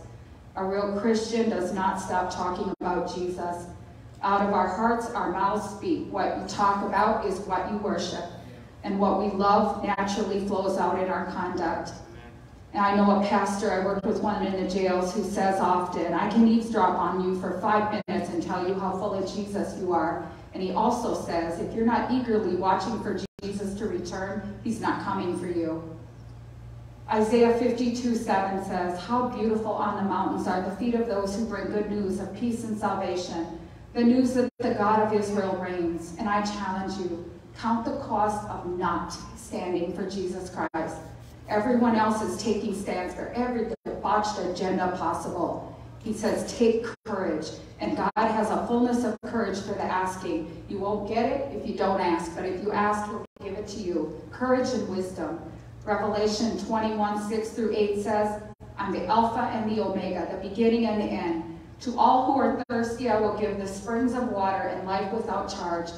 [SPEAKER 2] A real Christian does not stop talking about Jesus. Out of our hearts, our mouths speak. What you talk about is what you worship. And what we love naturally flows out in our conduct. And I know a pastor, I worked with one in the jails, who says often, I can eavesdrop on you for five minutes and tell you how full of Jesus you are. And he also says, if you're not eagerly watching for Jesus to return, he's not coming for you. Isaiah 52, 7 says, How beautiful on the mountains are the feet of those who bring good news of peace and salvation, the news that the God of Israel reigns. And I challenge you, count the cost of not standing for Jesus Christ. Everyone else is taking stands for every debauched agenda possible. He says, take courage. And God has a fullness of courage for the asking. You won't get it if you don't ask, but if you ask, he'll give it to you. Courage and wisdom. Revelation 21, 6 through 8 says, I'm the Alpha and the Omega, the beginning and the end. To all who are thirsty, I will give the springs of water and life without charge.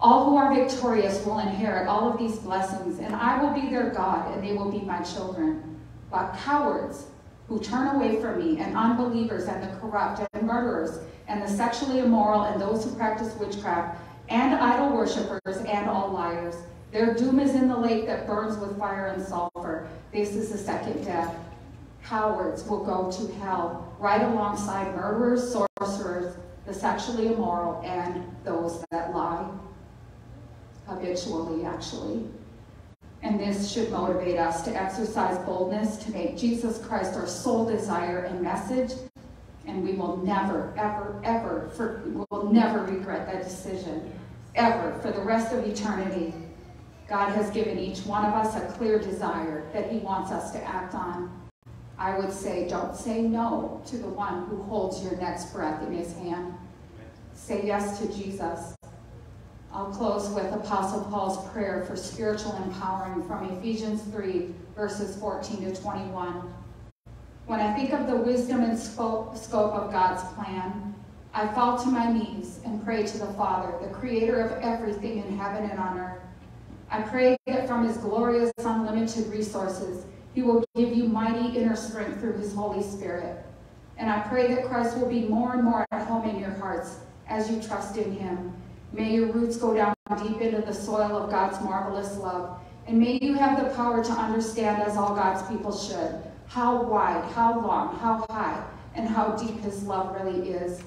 [SPEAKER 2] All who are victorious will inherit all of these blessings, and I will be their God, and they will be my children. But cowards who turn away from me, and unbelievers, and the corrupt, and murderers, and the sexually immoral, and those who practice witchcraft, and idol worshippers, and all liars, their doom is in the lake that burns with fire and sulfur. This is the second death. Cowards will go to hell, right alongside murderers, sorcerers, the sexually immoral, and those that lie habitually, actually. And this should motivate us to exercise boldness to make Jesus Christ our sole desire and message. And we will never, ever, ever, for, will never regret that decision, ever, for the rest of eternity. God has given each one of us a clear desire that he wants us to act on. I would say, don't say no to the one who holds your next breath in his hand. Say yes to Jesus. I'll close with Apostle Paul's prayer for spiritual empowering from Ephesians 3, verses 14 to 21. When I think of the wisdom and scope, of God's plan, I fall to my knees and pray to the Father, the creator of everything in heaven and on earth. I pray that from his glorious, unlimited resources, he will give you mighty inner strength through his Holy Spirit. And I pray that Christ will be more and more at home in your hearts as you trust in him May your roots go down deep into the soil of God's marvelous love. And may you have the power to understand, as all God's people should, how wide, how long, how high, and how deep his love really is.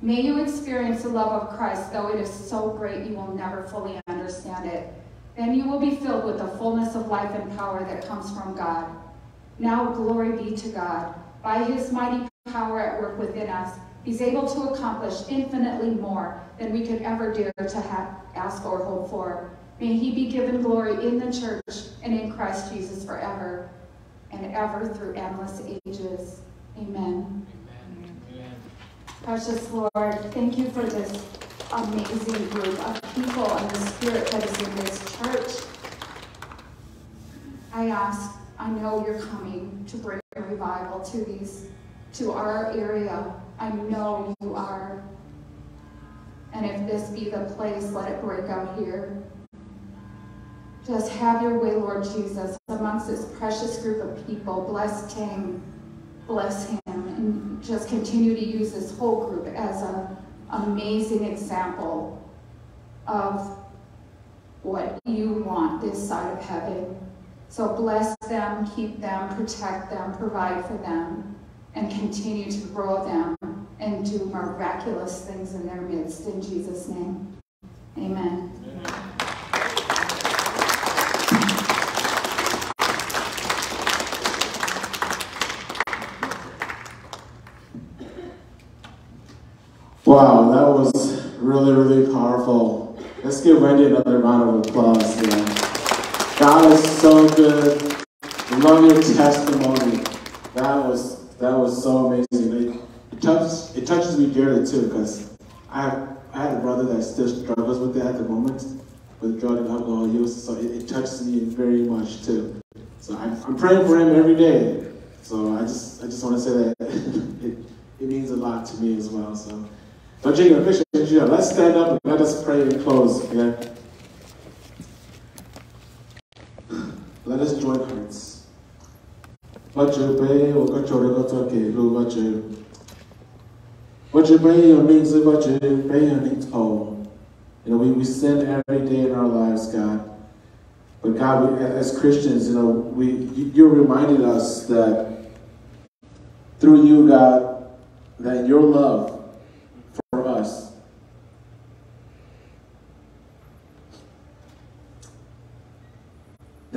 [SPEAKER 2] May you experience the love of Christ, though it is so great you will never fully understand it. Then you will be filled with the fullness of life and power that comes from God. Now glory be to God. By his mighty power at work within us, He's able to accomplish infinitely more than we could ever dare to have, ask or hope for. May he be given glory in the church and in Christ Jesus forever and ever through endless ages. Amen. Amen. Precious Lord, thank you for this amazing group of people and the spirit that is in this church. I ask, I know you're coming to bring a revival to these, to our area I know you are. And if this be the place, let it break out here. Just have your way, Lord Jesus, amongst this precious group of people. Bless King, bless him, and just continue to use this whole group as an amazing example of what you want this side of heaven. So bless them, keep them, protect them, provide for them, and continue to grow them and do miraculous things in their midst. In Jesus' name, amen. amen.
[SPEAKER 1] Wow, that was really, really powerful. Let's give Wendy another round of applause. Yeah. God is so good. love your testimony. That was that was so amazing It, touches it touches me dearly too because I have I had a brother that still struggles with it at the moment with drug and alcohol use, so it, it touches me very much too. So I'm, I'm praying for him every day. So I just I just want to say that it, it means a lot to me as well. So, Virginia, Virginia, let's stand up and let us pray and close. Yeah? Let us join hands. Vachepe, Okachore Kotake, Lu Vache. Vachepe, your name's Vache, pay your name's Paul. You know, we, we sin every day in our lives, God. But God, we, as Christians, you know, we you reminded us that through you, God, that your love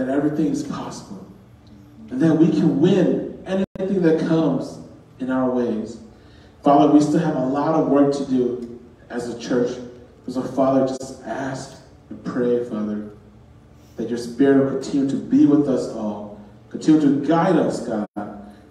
[SPEAKER 1] that everything is possible. And that we can win anything that comes in our ways. Father, we still have a lot of work to do as a church. So, Father, just ask and pray, Father, that your Spirit will continue to be with us all, continue to guide us, God,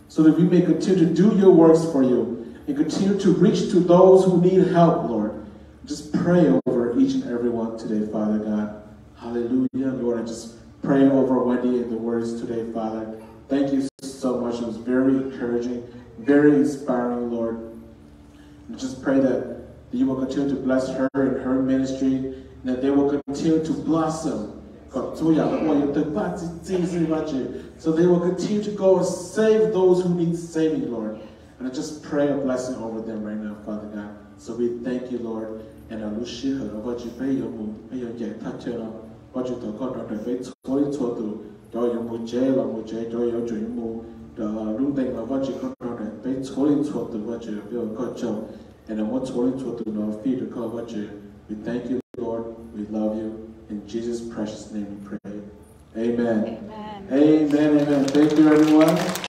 [SPEAKER 1] so that we may continue to do your works for you and continue to reach to those who need help, Lord. Just pray over each and every one today, Father God. Hallelujah, Lord. I just pray over Wendy and the words today, Father. Thank you so much. It was very encouraging, very inspiring, Lord. And just pray that you will continue to bless her and her ministry, and that they will continue to blossom. So they will continue to go and save those who need saving, Lord. And I just pray a blessing over them right now, Father God. So we thank you, Lord. And I wish you what you pay your move, pay your get touch it up, what you talk about the faith, toy to do your mu jail or mu jail, do your dream move, the room thing of what you got on the faith, toy to what you feel got job. And I want toy to feed call what. We thank you, Lord. We love you. In Jesus' precious name we pray. Amen.
[SPEAKER 2] Amen.
[SPEAKER 1] Amen. Amen. Thank you, everyone.